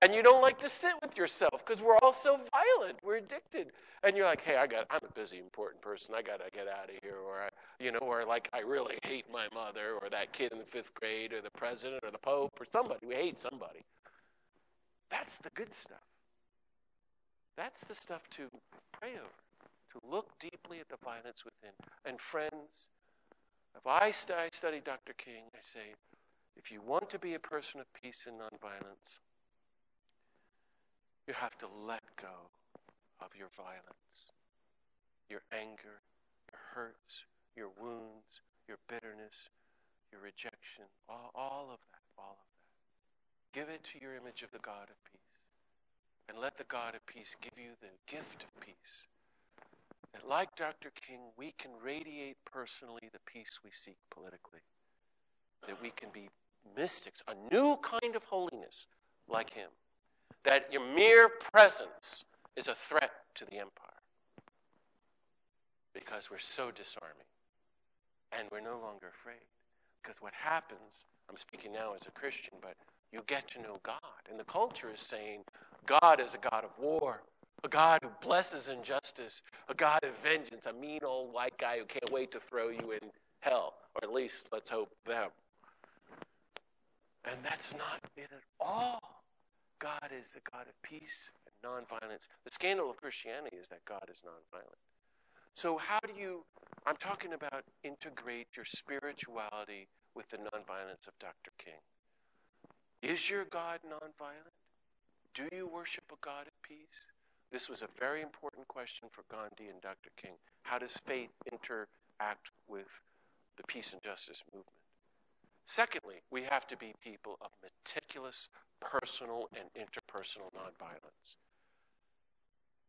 And you don't like to sit with yourself because we're all so violent. We're addicted. And you're like, hey, I got I'm a busy, important person. I gotta get out of here. Or I, you know, or like I really hate my mother, or that kid in the fifth grade, or the president, or the Pope, or somebody. We hate somebody. That's the good stuff. That's the stuff to pray over, to look deeply at the violence within. And friends, if I, st- I study Dr. King, I say, if you want to be a person of peace and nonviolence, you have to let go of your violence, your anger, your hurts, your wounds, your bitterness, your rejection, all, all of that, all of that. Give it to your image of the God of peace. And let the God of peace give you the gift of peace that, like Dr. King, we can radiate personally the peace we seek politically. That we can be mystics, a new kind of holiness like him. That your mere presence is a threat to the empire because we're so disarming and we're no longer afraid. Because what happens, I'm speaking now as a Christian, but you get to know God. And the culture is saying God is a God of war a God who blesses injustice, a God of vengeance, a mean old white guy who can't wait to throw you in hell, or at least let's hope them. And that's not it at all. God is the God of peace and nonviolence. The scandal of Christianity is that God is nonviolent. So, how do you, I'm talking about integrate your spirituality with the nonviolence of Dr. King. Is your God nonviolent? Do you worship a God of peace? This was a very important question for Gandhi and Dr. King. How does faith interact with the peace and justice movement? Secondly, we have to be people of meticulous personal and interpersonal nonviolence.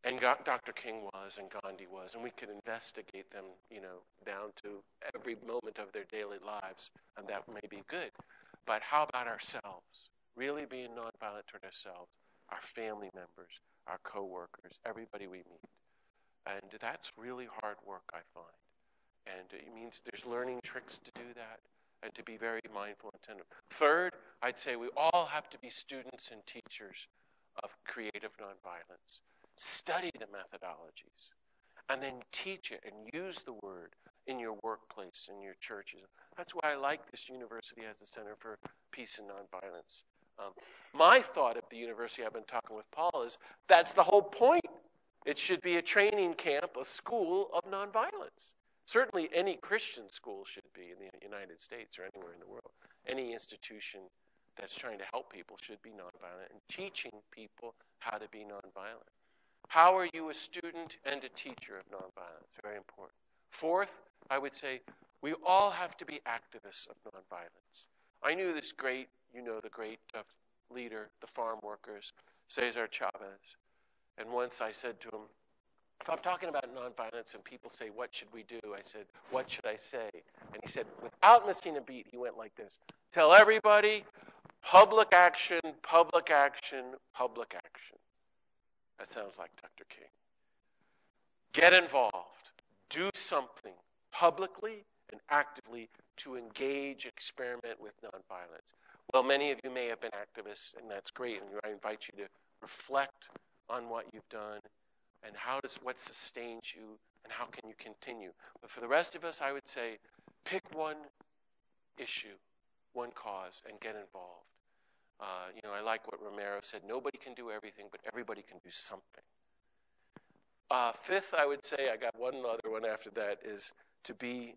And Dr. King was, and Gandhi was, and we can investigate them, you know, down to every moment of their daily lives, and that may be good. But how about ourselves? Really being nonviolent toward ourselves, our family members, our coworkers, everybody we meet. And that's really hard work, I find. And it means there's learning tricks to do that and to be very mindful and attentive. Third, I'd say we all have to be students and teachers of creative nonviolence. Study the methodologies and then teach it and use the word in your workplace, in your churches. That's why I like this university as a Center for Peace and Nonviolence. Um, my thought at the university I've been talking with Paul is that's the whole point. It should be a training camp, a school of nonviolence. Certainly, any Christian school should be in the United States or anywhere in the world. Any institution that's trying to help people should be nonviolent and teaching people how to be nonviolent. How are you a student and a teacher of nonviolence? Very important. Fourth, I would say we all have to be activists of nonviolence. I knew this great you know the great uh, leader, the farm workers, Cesar Chavez. And once I said to him, if I'm talking about nonviolence and people say, What should we do? I said, What should I say? And he said, without missing a beat, he went like this Tell everybody Public action, public action, public action. That sounds like Dr. King. Get involved. Do something publicly and actively to engage, experiment with nonviolence. Well, many of you may have been activists, and that's great. And I invite you to reflect on what you've done and how does what sustains you and how can you continue. But for the rest of us, I would say pick one issue, one cause, and get involved. Uh, you know, I like what Romero said nobody can do everything, but everybody can do something. Uh, fifth, I would say, I got one other one after that, is to be,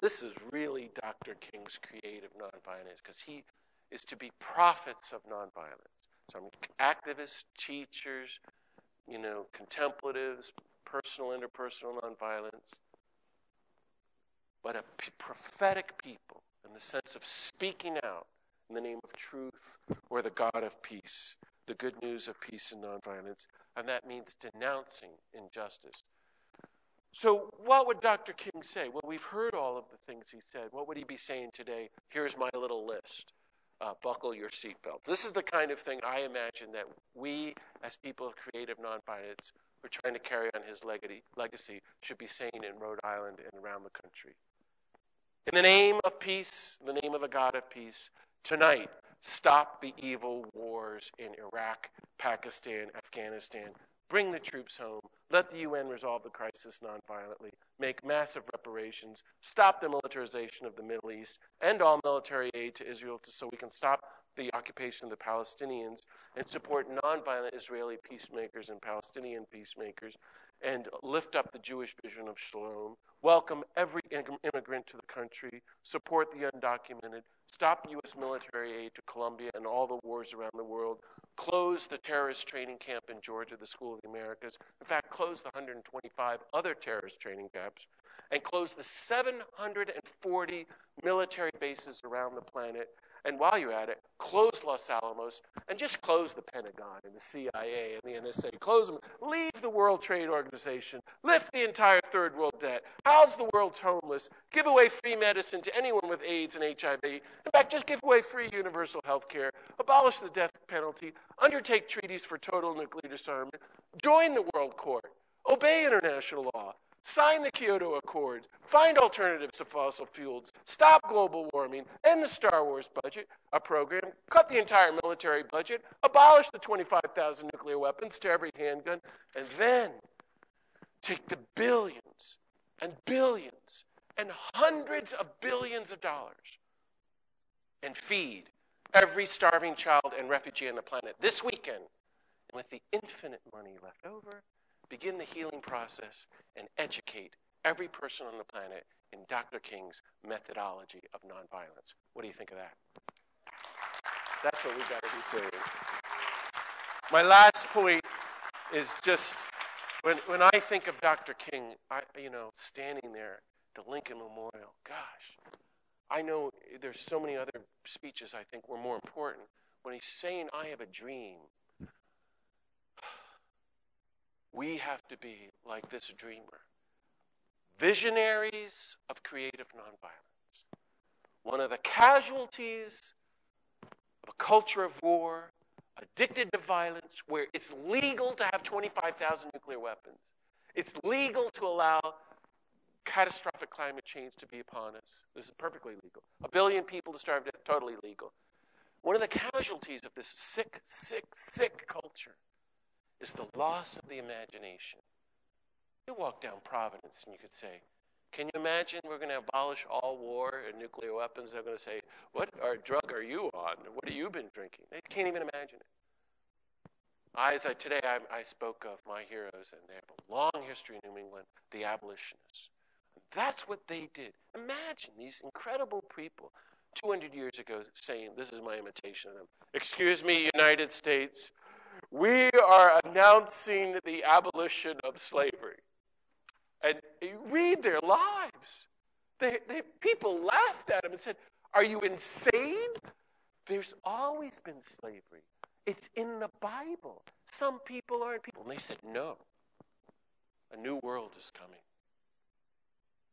this is really Dr. King's creative nonviolence, because he is to be prophets of nonviolence. So I'm activists, teachers, you know, contemplatives, personal, interpersonal nonviolence, but a p- prophetic people in the sense of speaking out in the name of truth or the God of peace, the good news of peace and nonviolence, and that means denouncing injustice. So, what would Dr. King say? Well, we've heard all of the things he said. What would he be saying today? Here's my little list. Uh, buckle your seatbelt. This is the kind of thing I imagine that we, as people of creative nonviolence, who are trying to carry on his legacy, legacy, should be saying in Rhode Island and around the country. In the name of peace, in the name of the God of peace, tonight, stop the evil wars in Iraq, Pakistan, Afghanistan. Bring the troops home. Let the UN resolve the crisis nonviolently. Make massive reparations. Stop the militarization of the Middle East. End all military aid to Israel to, so we can stop the occupation of the Palestinians and support nonviolent Israeli peacemakers and Palestinian peacemakers and lift up the Jewish vision of shalom. Welcome every immigrant to the country. Support the undocumented. Stop U.S. military aid to Colombia and all the wars around the world. Close the terrorist training camp in Georgia, the School of the Americas. In fact, close the 125 other terrorist training camps. And close the 740 military bases around the planet and while you're at it, close Los Alamos and just close the Pentagon and the CIA and the NSA. Close them. Leave the World Trade Organization. Lift the entire third world debt. House the world's homeless. Give away free medicine to anyone with AIDS and HIV. In fact, just give away free universal health care. Abolish the death penalty. Undertake treaties for total nuclear disarmament. Join the World Court. Obey international law. Sign the Kyoto Accords. Find alternatives to fossil fuels. Stop global warming. End the Star Wars budget, a program. Cut the entire military budget. Abolish the 25,000 nuclear weapons to every handgun. And then take the billions and billions and hundreds of billions of dollars and feed every starving child and refugee on the planet this weekend. And with the infinite money left over, begin the healing process and educate every person on the planet in Dr. King's methodology of nonviolence. What do you think of that? That's what we've got to be saying. My last point is just when, when I think of Dr. King, I, you know, standing there at the Lincoln Memorial, gosh, I know there's so many other speeches I think were more important. When he's saying, I have a dream, we have to be like this dreamer visionaries of creative nonviolence. One of the casualties of a culture of war, addicted to violence, where it's legal to have 25,000 nuclear weapons. It's legal to allow catastrophic climate change to be upon us. This is perfectly legal. A billion people to starve death, totally legal. One of the casualties of this sick, sick, sick culture is the loss of the imagination. You walk down Providence and you could say, Can you imagine we're going to abolish all war and nuclear weapons? They're going to say, What are, drug are you on? What have you been drinking? They can't even imagine it. I, as I, today, I, I spoke of my heroes, and they have a long history in New England, the abolitionists. That's what they did. Imagine these incredible people 200 years ago saying, This is my imitation of them. Excuse me, United States. We are announcing the abolition of slavery. And read their lives. They, they, people laughed at him and said, Are you insane? There's always been slavery. It's in the Bible. Some people aren't people. And they said, No. A new world is coming.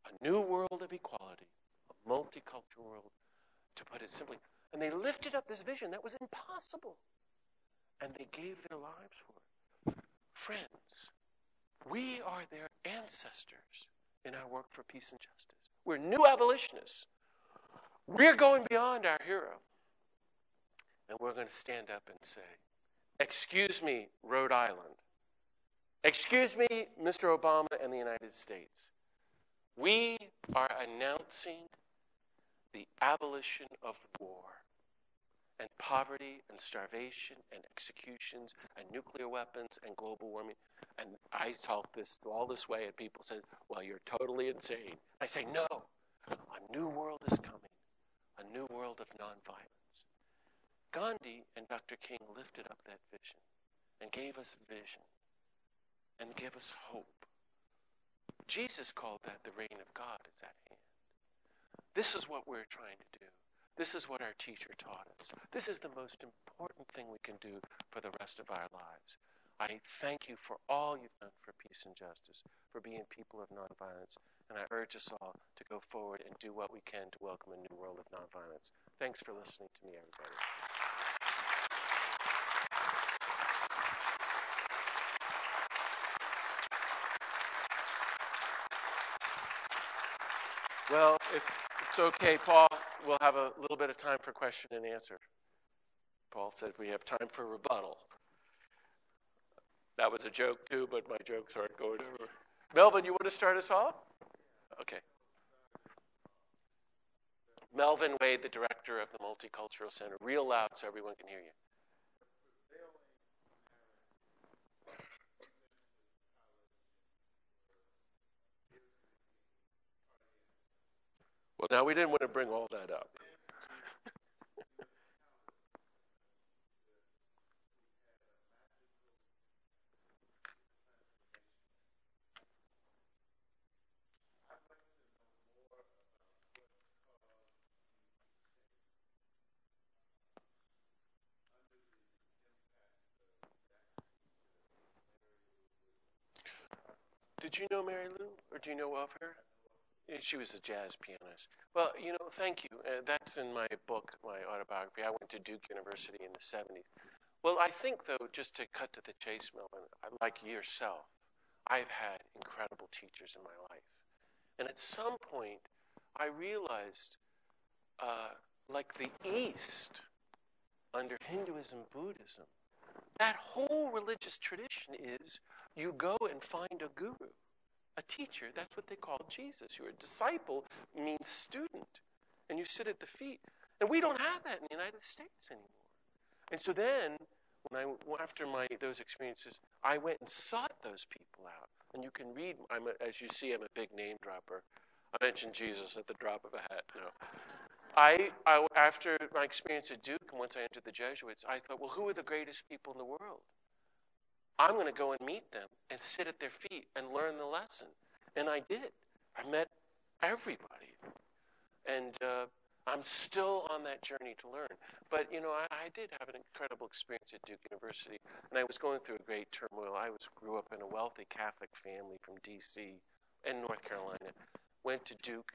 A new world of equality, a multicultural world. To put it simply, And they lifted up this vision that was impossible. And they gave their lives for it. Friends, we are their ancestors in our work for peace and justice. We're new abolitionists. We're going beyond our hero. And we're going to stand up and say, Excuse me, Rhode Island. Excuse me, Mr. Obama and the United States. We are announcing the abolition of war and poverty and starvation and executions and nuclear weapons and global warming. And I talk this all this way, and people say, "Well, you're totally insane." I say, "No, a new world is coming, a new world of nonviolence." Gandhi and Dr. King lifted up that vision and gave us vision and gave us hope. Jesus called that the reign of God is at hand. This is what we're trying to do. This is what our teacher taught us. This is the most important thing we can do for the rest of our lives. I thank you for all you've done for peace and justice, for being people of nonviolence, and I urge us all to go forward and do what we can to welcome a new world of nonviolence. Thanks for listening to me, everybody. Well, if it's okay, Paul, we'll have a little bit of time for question and answer. Paul said we have time for rebuttal. That was a joke too, but my jokes aren't going over. Melvin, you want to start us off? Okay. Melvin Wade, the director of the Multicultural Center. Real loud so everyone can hear you. Well, now we didn't want to bring all that up. Did you know Mary Lou, or do you know of her? She was a jazz pianist. Well, you know, thank you. Uh, that's in my book, my autobiography. I went to Duke University in the 70s. Well, I think, though, just to cut to the chase, Melvin, like yourself, I've had incredible teachers in my life. And at some point, I realized, uh, like the East, under Hinduism, Buddhism, that whole religious tradition is you go and find a guru a teacher. That's what they called Jesus. You're a disciple means student. And you sit at the feet. And we don't have that in the United States anymore. And so then, when I after my those experiences, I went and sought those people out. And you can read. I'm a, as you see, I'm a big name dropper. I mentioned Jesus at the drop of a hat. No. I, I after my experience at Duke and once I entered the Jesuits, I thought, well, who are the greatest people in the world? I'm going to go and meet them and sit at their feet and learn the lesson. And I did. I met everybody. And uh, I'm still on that journey to learn. But, you know, I, I, did have an incredible experience at Duke University. And I was going through a great turmoil. I was grew up in a wealthy Catholic family from D.C. and North Carolina. Went to Duke.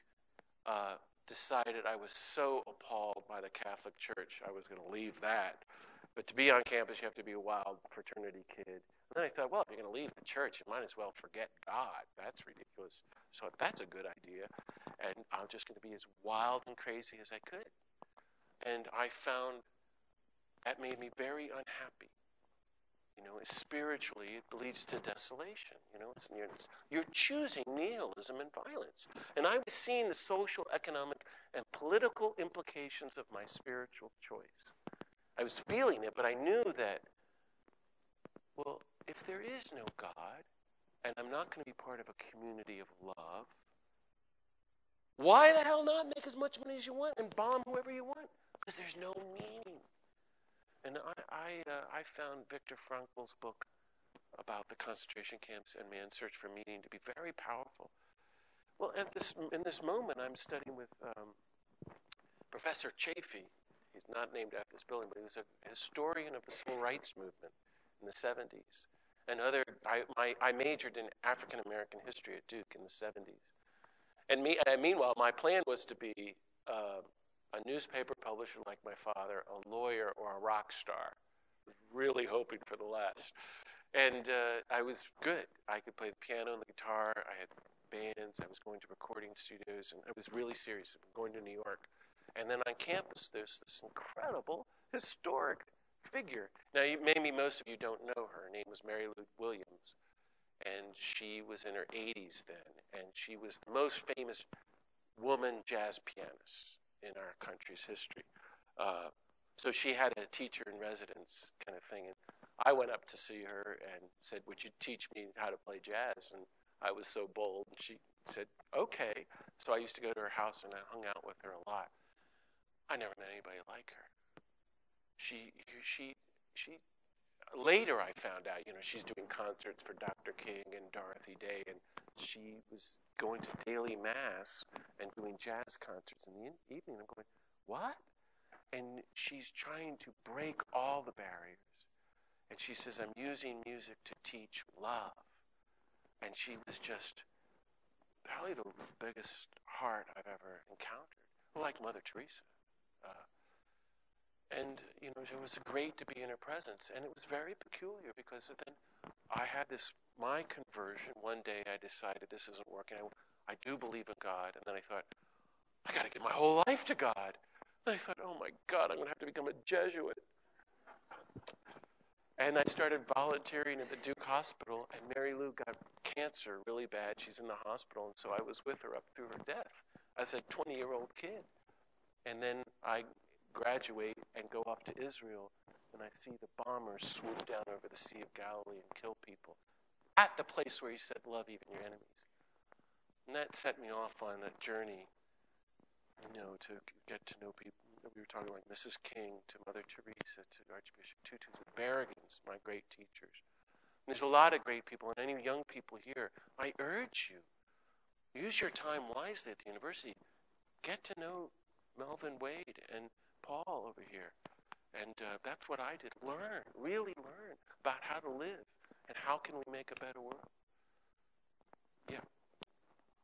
Uh, decided I was so appalled by the Catholic Church, I was going to leave that. But to be on campus, you have to be a wild fraternity kid. Then I thought, well, if you're going to leave the church, you might as well forget God. That's ridiculous. So that's a good idea. And I'm just going to be as wild and crazy as I could. And I found that made me very unhappy. You know, spiritually, it leads to desolation. You know, it's, you're choosing nihilism and violence. And I was seeing the social, economic, and political implications of my spiritual choice. I was feeling it, but I knew that, well, if there is no God, and I'm not going to be part of a community of love, why the hell not make as much money as you want and bomb whoever you want? Because there's no meaning. And I, I, uh, I found Viktor Frankl's book about the concentration camps and man's search for meaning to be very powerful. Well, at this, in this moment, I'm studying with um, Professor Chafee. He's not named after this building, but he was a historian of the civil rights movement in the 70s and other. I, my, I majored in African American history at Duke in the 70s. And, me, meanwhile, my plan was to be uh, a newspaper publisher like my father, a lawyer, or a rock star. Really hoping for the last. And uh, I was good. I could play the piano and the guitar. I had bands. I was going to recording studios, and I was really serious. I'm going to New York. And then on campus, there's this incredible, historic figure. Now, you, maybe most of you don't know her. Her name was Mary Lou Williams, and she was in her 80s then, and she was the most famous woman jazz pianist in our country's history. Uh, so she had a teacher in residence kind of thing, and I went up to see her and said, "Would you teach me how to play jazz?" And I was so bold, and she said, "Okay." So I used to go to her house and I hung out with her a lot. I never met anybody like her. She, she, she. Later, I found out, you know, she's doing concerts for Dr. King and Dorothy Day, and she was going to daily mass and doing jazz concerts in the evening. I'm going, what? And she's trying to break all the barriers. And she says, I'm using music to teach love. And she was just probably the biggest heart I've ever encountered, like Mother Teresa. Uh, and, you know, it was great to be in her presence. And it was very peculiar because then I had this, my conversion. One day I decided this isn't working. I, I do believe in God. And then I thought, I got to give my whole life to God. And I thought, oh my God, I'm going to have to become a Jesuit. And I started volunteering at the Duke Hospital, and Mary Lou got cancer really bad. She's in the hospital, and so I was with her up through her death as a 20 year old kid. And then I graduate and go off to Israel, and I see the bombers swoop down over the Sea of Galilee and kill people at the place where he said, Love even your enemies. And that set me off on a journey, you know, to get to know people we were talking like Mrs. King to Mother Teresa to Archbishop Tutu to Berrigan's, my great teachers. And there's a lot of great people, and any young people here, I urge you, use your time wisely at the university. Get to know Melvin Wade and Paul over here. And uh, that's what I did. Learn, really learn about how to live and how can we make a better world. Yeah.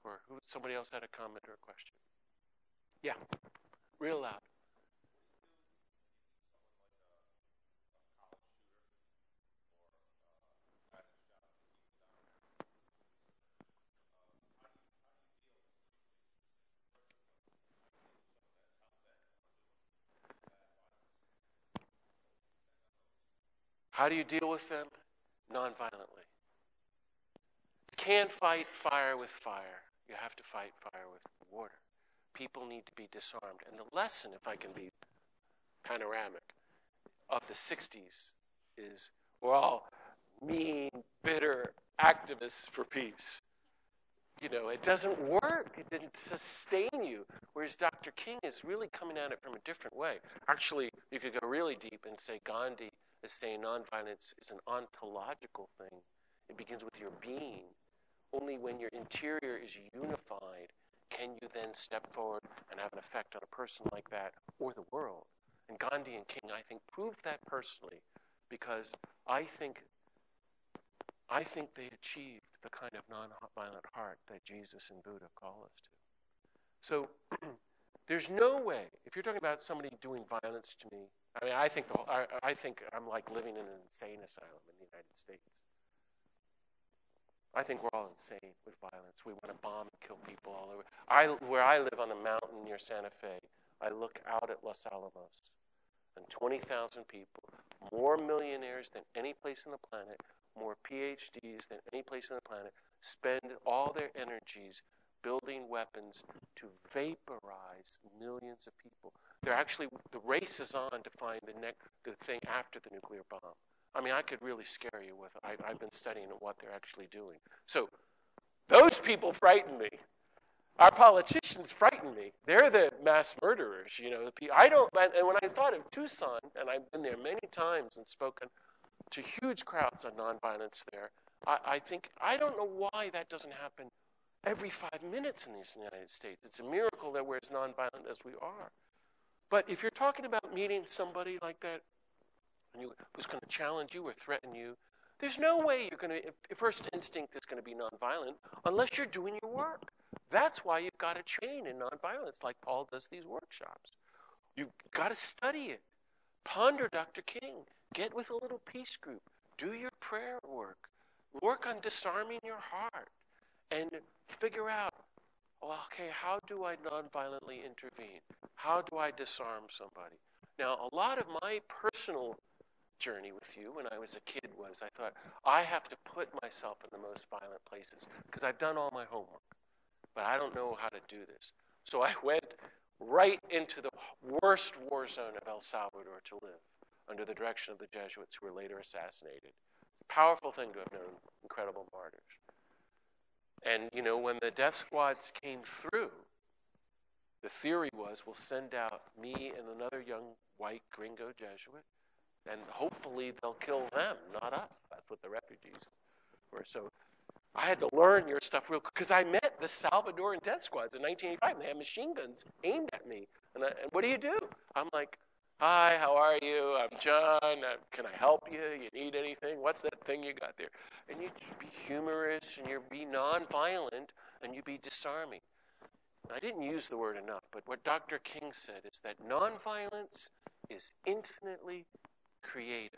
Or who? Somebody else had a comment or a question. Yeah. Real loud. How do you deal with them? Nonviolently. You can't fight fire with fire. You have to fight fire with water. People need to be disarmed. And the lesson, if I can be panoramic, of the 60s is we're all mean, bitter activists for peace. You know, it doesn't work. It didn't sustain you. Whereas Dr. King is really coming at it from a different way. Actually, you could go really deep and say Gandhi is saying nonviolence is an ontological thing. It begins with your being. Only when your interior is unified can you then step forward and have an effect on a person like that or the world. And Gandhi and King, I think, proved that personally because I think I think they achieved the kind of nonviolent heart that Jesus and Buddha call us to. So there's no way, if you're talking about somebody doing violence to me, I mean, I think the, I, I think I'm like living in an insane asylum in the United States. I think we're all insane with violence. We want to bomb and kill people all over. I, where I live on a mountain near Santa Fe, I look out at Los Alamos, and 20,000 people, more millionaires than any place on the planet, more PhDs than any place on the planet, spend all their energies building weapons to vaporize millions of people. They're actually the race is on to find the next the thing after the nuclear bomb. I mean, I could really scare you with. I, I've been studying what they're actually doing. So, those people frighten me. Our politicians frighten me. They're the mass murderers. You know, the people. I don't. And when I thought of Tucson, and I've been there many times and spoken to huge crowds on nonviolence there, I, I think I don't know why that doesn't happen every five minutes in the United States. It's a miracle that we're as nonviolent as we are. But if you're talking about meeting somebody like that who's going to challenge you or threaten you, there's no way you're going to, first instinct is going to be nonviolent unless you're doing your work. That's why you've got to train in nonviolence, like Paul does these workshops. You've got to study it. Ponder Dr. King. Get with a little peace group. Do your prayer work. Work on disarming your heart and figure out, okay, how do I nonviolently intervene? How do I disarm somebody? Now, a lot of my personal journey with you when I was a kid was I thought, I have to put myself in the most violent places because I've done all my homework, but I don't know how to do this. So I went right into the worst war zone of El Salvador to live under the direction of the Jesuits who were later assassinated. It's a powerful thing to have known incredible martyrs. And, you know, when the death squads came through, the theory was we'll send out me and another young white gringo Jesuit, and hopefully they'll kill them, not us. That's what the refugees were. So I had to learn your stuff real quick because I met the Salvadoran death squads in 1985, and they had machine guns aimed at me. And, I, and what do you do? I'm like, Hi, how are you? I'm John. Uh, can I help you? You need anything? What's that thing you got there? And you be humorous and you be nonviolent and you be disarming. I didn't use the word enough, but what Dr. King said is that nonviolence is infinitely creative.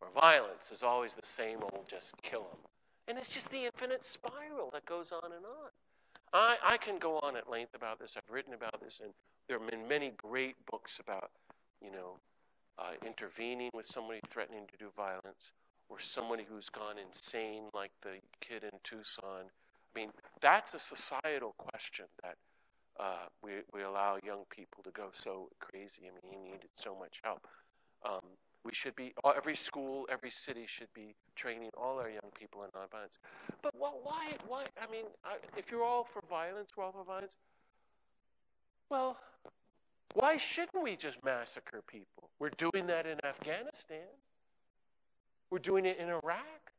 Where violence is always the same old just kill them. And it's just the infinite spiral that goes on and on. I, I can go on at length about this. I've written about this, and there have been many great books about, you know, uh, intervening with somebody threatening to do violence, or somebody who's gone insane, like the kid in Tucson. I mean, that's a societal question that uh, we we allow young people to go so crazy. I mean, he needed so much help. Um, we should be every school, every city should be training all our young people in nonviolence. But why? Why? I mean, if you're all for violence, we're all for violence. Well, why shouldn't we just massacre people? We're doing that in Afghanistan. We're doing it in Iraq.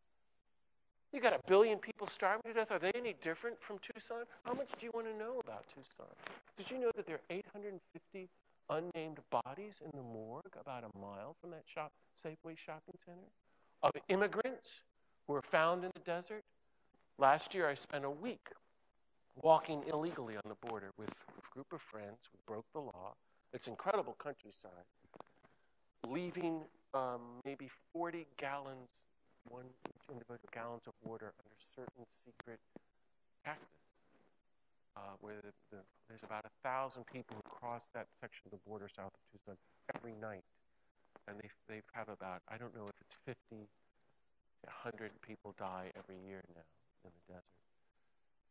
You got a billion people starving to death. Are they any different from Tucson? How much do you want to know about Tucson? Did you know that there are 850 unnamed bodies in the morgue about a mile from that shop, Safeway shopping center of immigrants who were found in the desert. Last year, I spent a week walking illegally on the border with a group of friends who broke the law. It's incredible countryside. Leaving um, maybe 40 gallons, one individual gallons of water under certain secret cactus uh, where the, the, there's about a thousand people who cross that section of the border south of Tucson every night, and they they have about I don't know if it's 50, 100 people die every year now in the desert.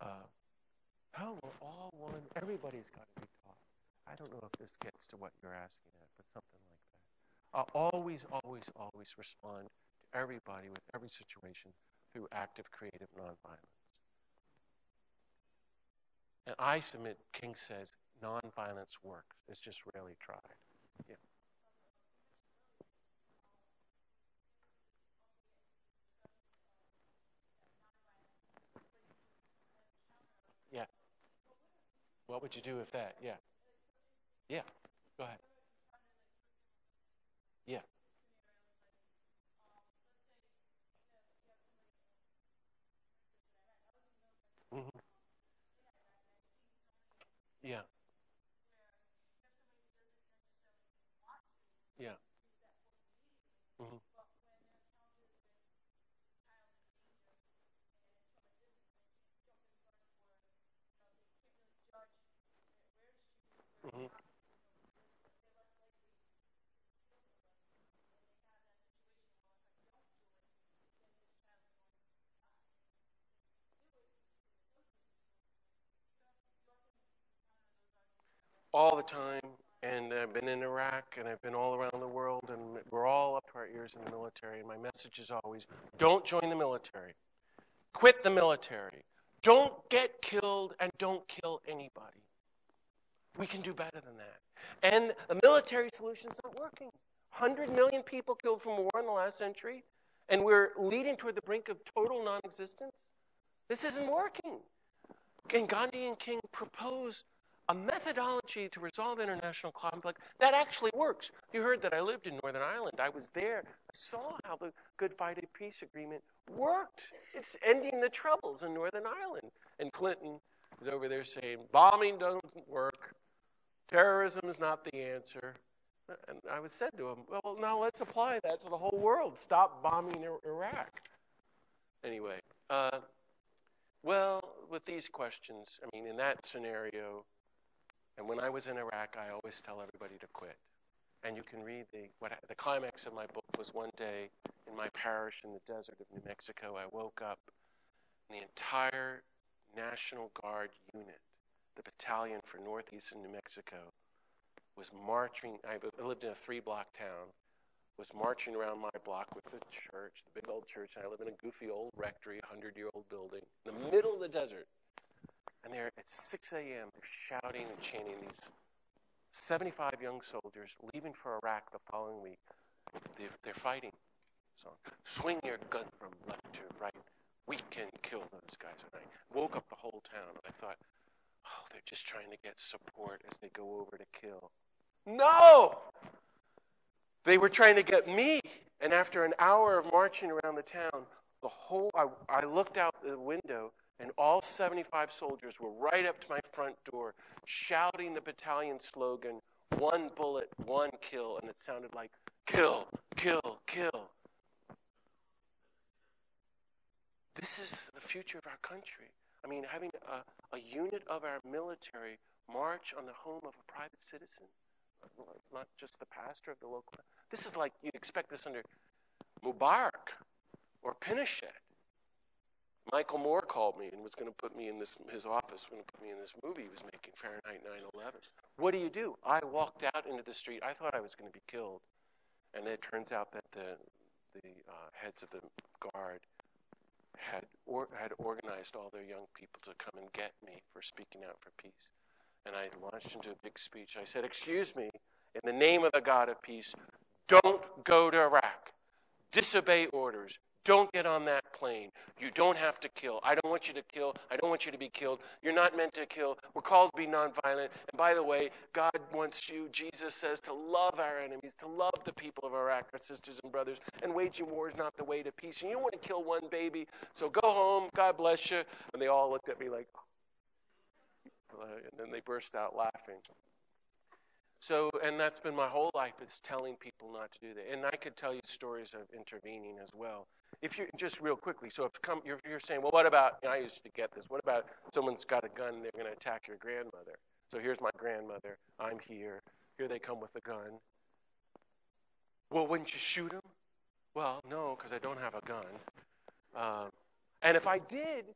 Uh, how will all one? Everybody's got to be taught. I don't know if this gets to what you're asking at, but something like that. Uh, always, always, always respond to everybody with every situation through active, creative nonviolence. And I submit, King says, nonviolence works. It's just rarely tried. Yeah. Yeah. What would you do with that? Yeah. Yeah. Go ahead. Yeah. Mm-hmm. Yeah. Yeah. Mm-hmm. All the time, and I've been in Iraq, and I've been all around the world, and we're all up to our ears in the military. And my message is always don't join the military, quit the military, don't get killed, and don't kill anybody. We can do better than that. And the military solution is not working. 100 million people killed from war in the last century, and we're leading toward the brink of total non existence. This isn't working. And Gandhi and King propose a methodology to resolve international conflict that actually works. You heard that I lived in Northern Ireland. I was there. I saw how the Good Friday Peace Agreement worked. It's ending the troubles in Northern Ireland. And Clinton is over there saying, bombing doesn't work. Terrorism is not the answer. And I was said to him, well, now let's apply that to the whole world. Stop bombing Iraq. Anyway, uh, well, with these questions, I mean, in that scenario, and when I was in Iraq, I always tell everybody to quit. And you can read the what the climax of my book was one day in my parish in the desert of New Mexico. I woke up, and the entire National Guard unit, the battalion for northeastern New Mexico, was marching. I lived in a three-block town. Was marching around my block with the church, the big old church. And I live in a goofy old rectory, hundred-year-old building, in the middle of the desert. And they're at 6 a.m. They're shouting and chanting these 75 young soldiers leaving for Iraq the following week. They're, they're fighting. So swing your gun from left to right. We can kill those guys. I woke up the whole town. I thought, oh, they're just trying to get support as they go over to kill. No! They were trying to get me. And after an hour of marching around the town, the whole I, I looked out the window and all 75 soldiers were right up to my front door shouting the battalion slogan, one bullet, one kill, and it sounded like kill, kill, kill. This is the future of our country. I mean, having a, a unit of our military march on the home of a private citizen, not just the pastor of the local. This is like you'd expect this under Mubarak or Pinochet. Michael Moore called me and was going to put me in this his office, going to put me in this movie he was making, Fahrenheit 9/11. What do you do? I walked out into the street. I thought I was going to be killed, and then it turns out that the the uh, heads of the guard had or, had organized all their young people to come and get me for speaking out for peace. And I launched into a big speech. I said, "Excuse me, in the name of the God of peace, don't go to Iraq. Disobey orders. Don't get on that plane. You don't have to kill. I don't want you to kill. I don't want you to be killed. You're not meant to kill. We're called to be nonviolent. And by the way, God wants you, Jesus says, to love our enemies, to love the people of Iraq, our sisters and brothers. And waging war is not the way to peace. And you don't want to kill one baby. So go home. God bless you. And they all looked at me like, and then they burst out laughing. So, and that's been my whole life is telling people not to do that. And I could tell you stories of intervening as well if you just real quickly, so if come, you're, you're saying, well, what about? I used to get this. What about someone's got a gun and they're going to attack your grandmother? So here's my grandmother. I'm here. Here they come with a gun. Well, wouldn't you shoot him? Well, no, because I don't have a gun. Um, and if I did,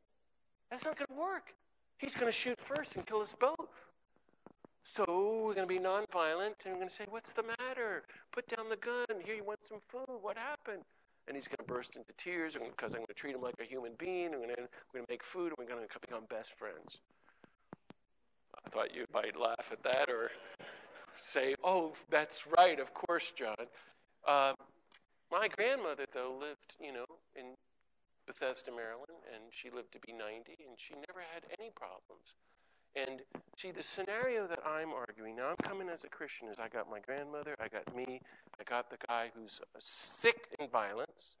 that's not going to work. He's going to shoot first and kill us both. So we're going to be nonviolent and we're going to say, What's the matter? Put down the gun. Here, you want some food. What happened? And he's going to burst into tears because I'm going to treat him like a human being. I'm going to, we're going to make food, and we're going to become best friends. I thought you might laugh at that or say, "Oh, that's right, of course, John." Uh, my grandmother, though, lived, you know, in Bethesda, Maryland, and she lived to be 90, and she never had any problems. And see, the scenario that I'm arguing now, I'm coming as a Christian, is I got my grandmother, I got me, I got the guy who's sick in violence,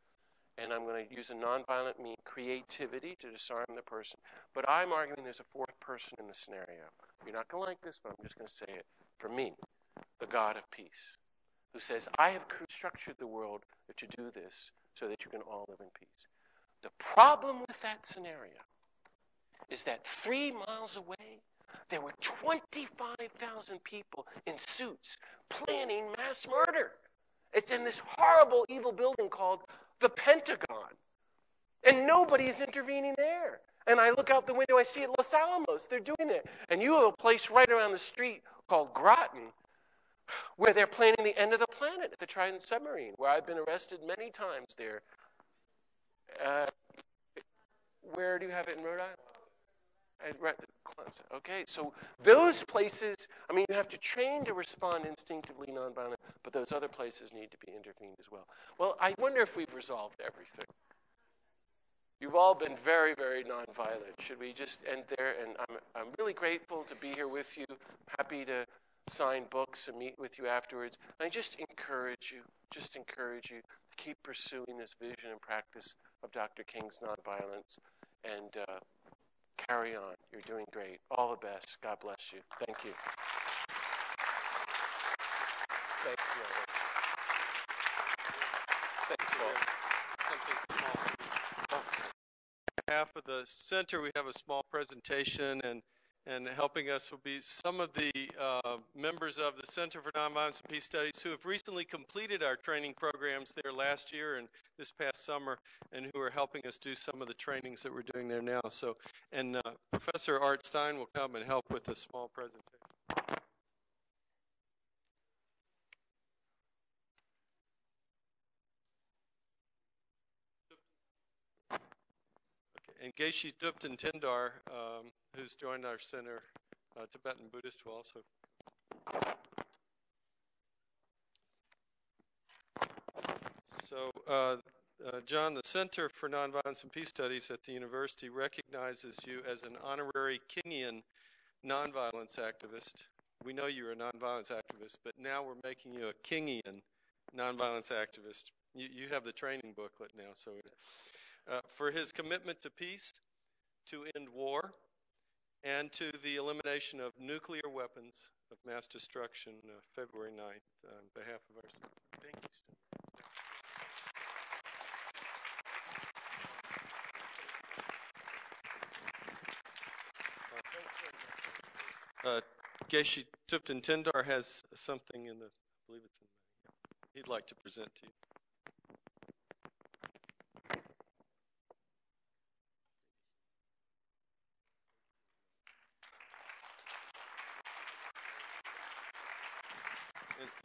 and I'm going to use a nonviolent mean, creativity, to disarm the person. But I'm arguing there's a fourth person in the scenario. You're not going to like this, but I'm just going to say it. For me, the God of peace, who says, I have structured the world to do this so that you can all live in peace. The problem with that scenario is that three miles away, there were 25,000 people in suits planning mass murder. It's in this horrible, evil building called the Pentagon. And nobody is intervening there. And I look out the window, I see at Los Alamos, they're doing it. And you have a place right around the street called Groton where they're planning the end of the planet at the Trident submarine, where I've been arrested many times there. Uh, where do you have it in Rhode Island? Okay, so those places, I mean, you have to train to respond instinctively nonviolent, but those other places need to be intervened as well. Well, I wonder if we've resolved everything. You've all been very, very nonviolent. Should we just end there? And I'm, I'm really grateful to be here with you. Happy to sign books and meet with you afterwards. I just encourage you, just encourage you to keep pursuing this vision and practice of Dr. King's nonviolence. And uh, carry on. You're doing great. All the best. God bless you. Thank you. Thank Thanks, Thanks, Paul. Half of the center, we have a small presentation and and helping us will be some of the uh, members of the Center for Nonviolence and Peace Studies who have recently completed our training programs there last year and this past summer, and who are helping us do some of the trainings that we're doing there now. So, and uh, Professor Art Stein will come and help with a small presentation. Okay, and Geshe Dupten Tindar, um, who's joined our center, uh, Tibetan Buddhist, will also. So, uh, uh, John, the Center for Nonviolence and Peace Studies at the university recognizes you as an honorary Kingian nonviolence activist. We know you're a nonviolence activist, but now we're making you a Kingian nonviolence activist. You, you have the training booklet now, so uh, for his commitment to peace, to end war, and to the elimination of nuclear weapons of mass destruction, uh, February 9th, on behalf of our. Thank you, Steve. Uh, Geshe Tupten Tindar has something in the, I believe it's in the, he'd like to present to you.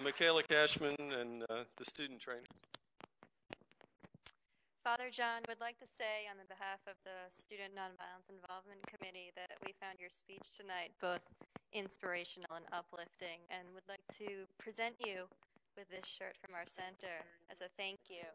Michaela Cashman and uh, the student trainer. Father John would like to say, on behalf of the Student Nonviolence Involvement Committee, that we found your speech tonight both inspirational and uplifting, and would like to present you with this shirt from our center as a thank you.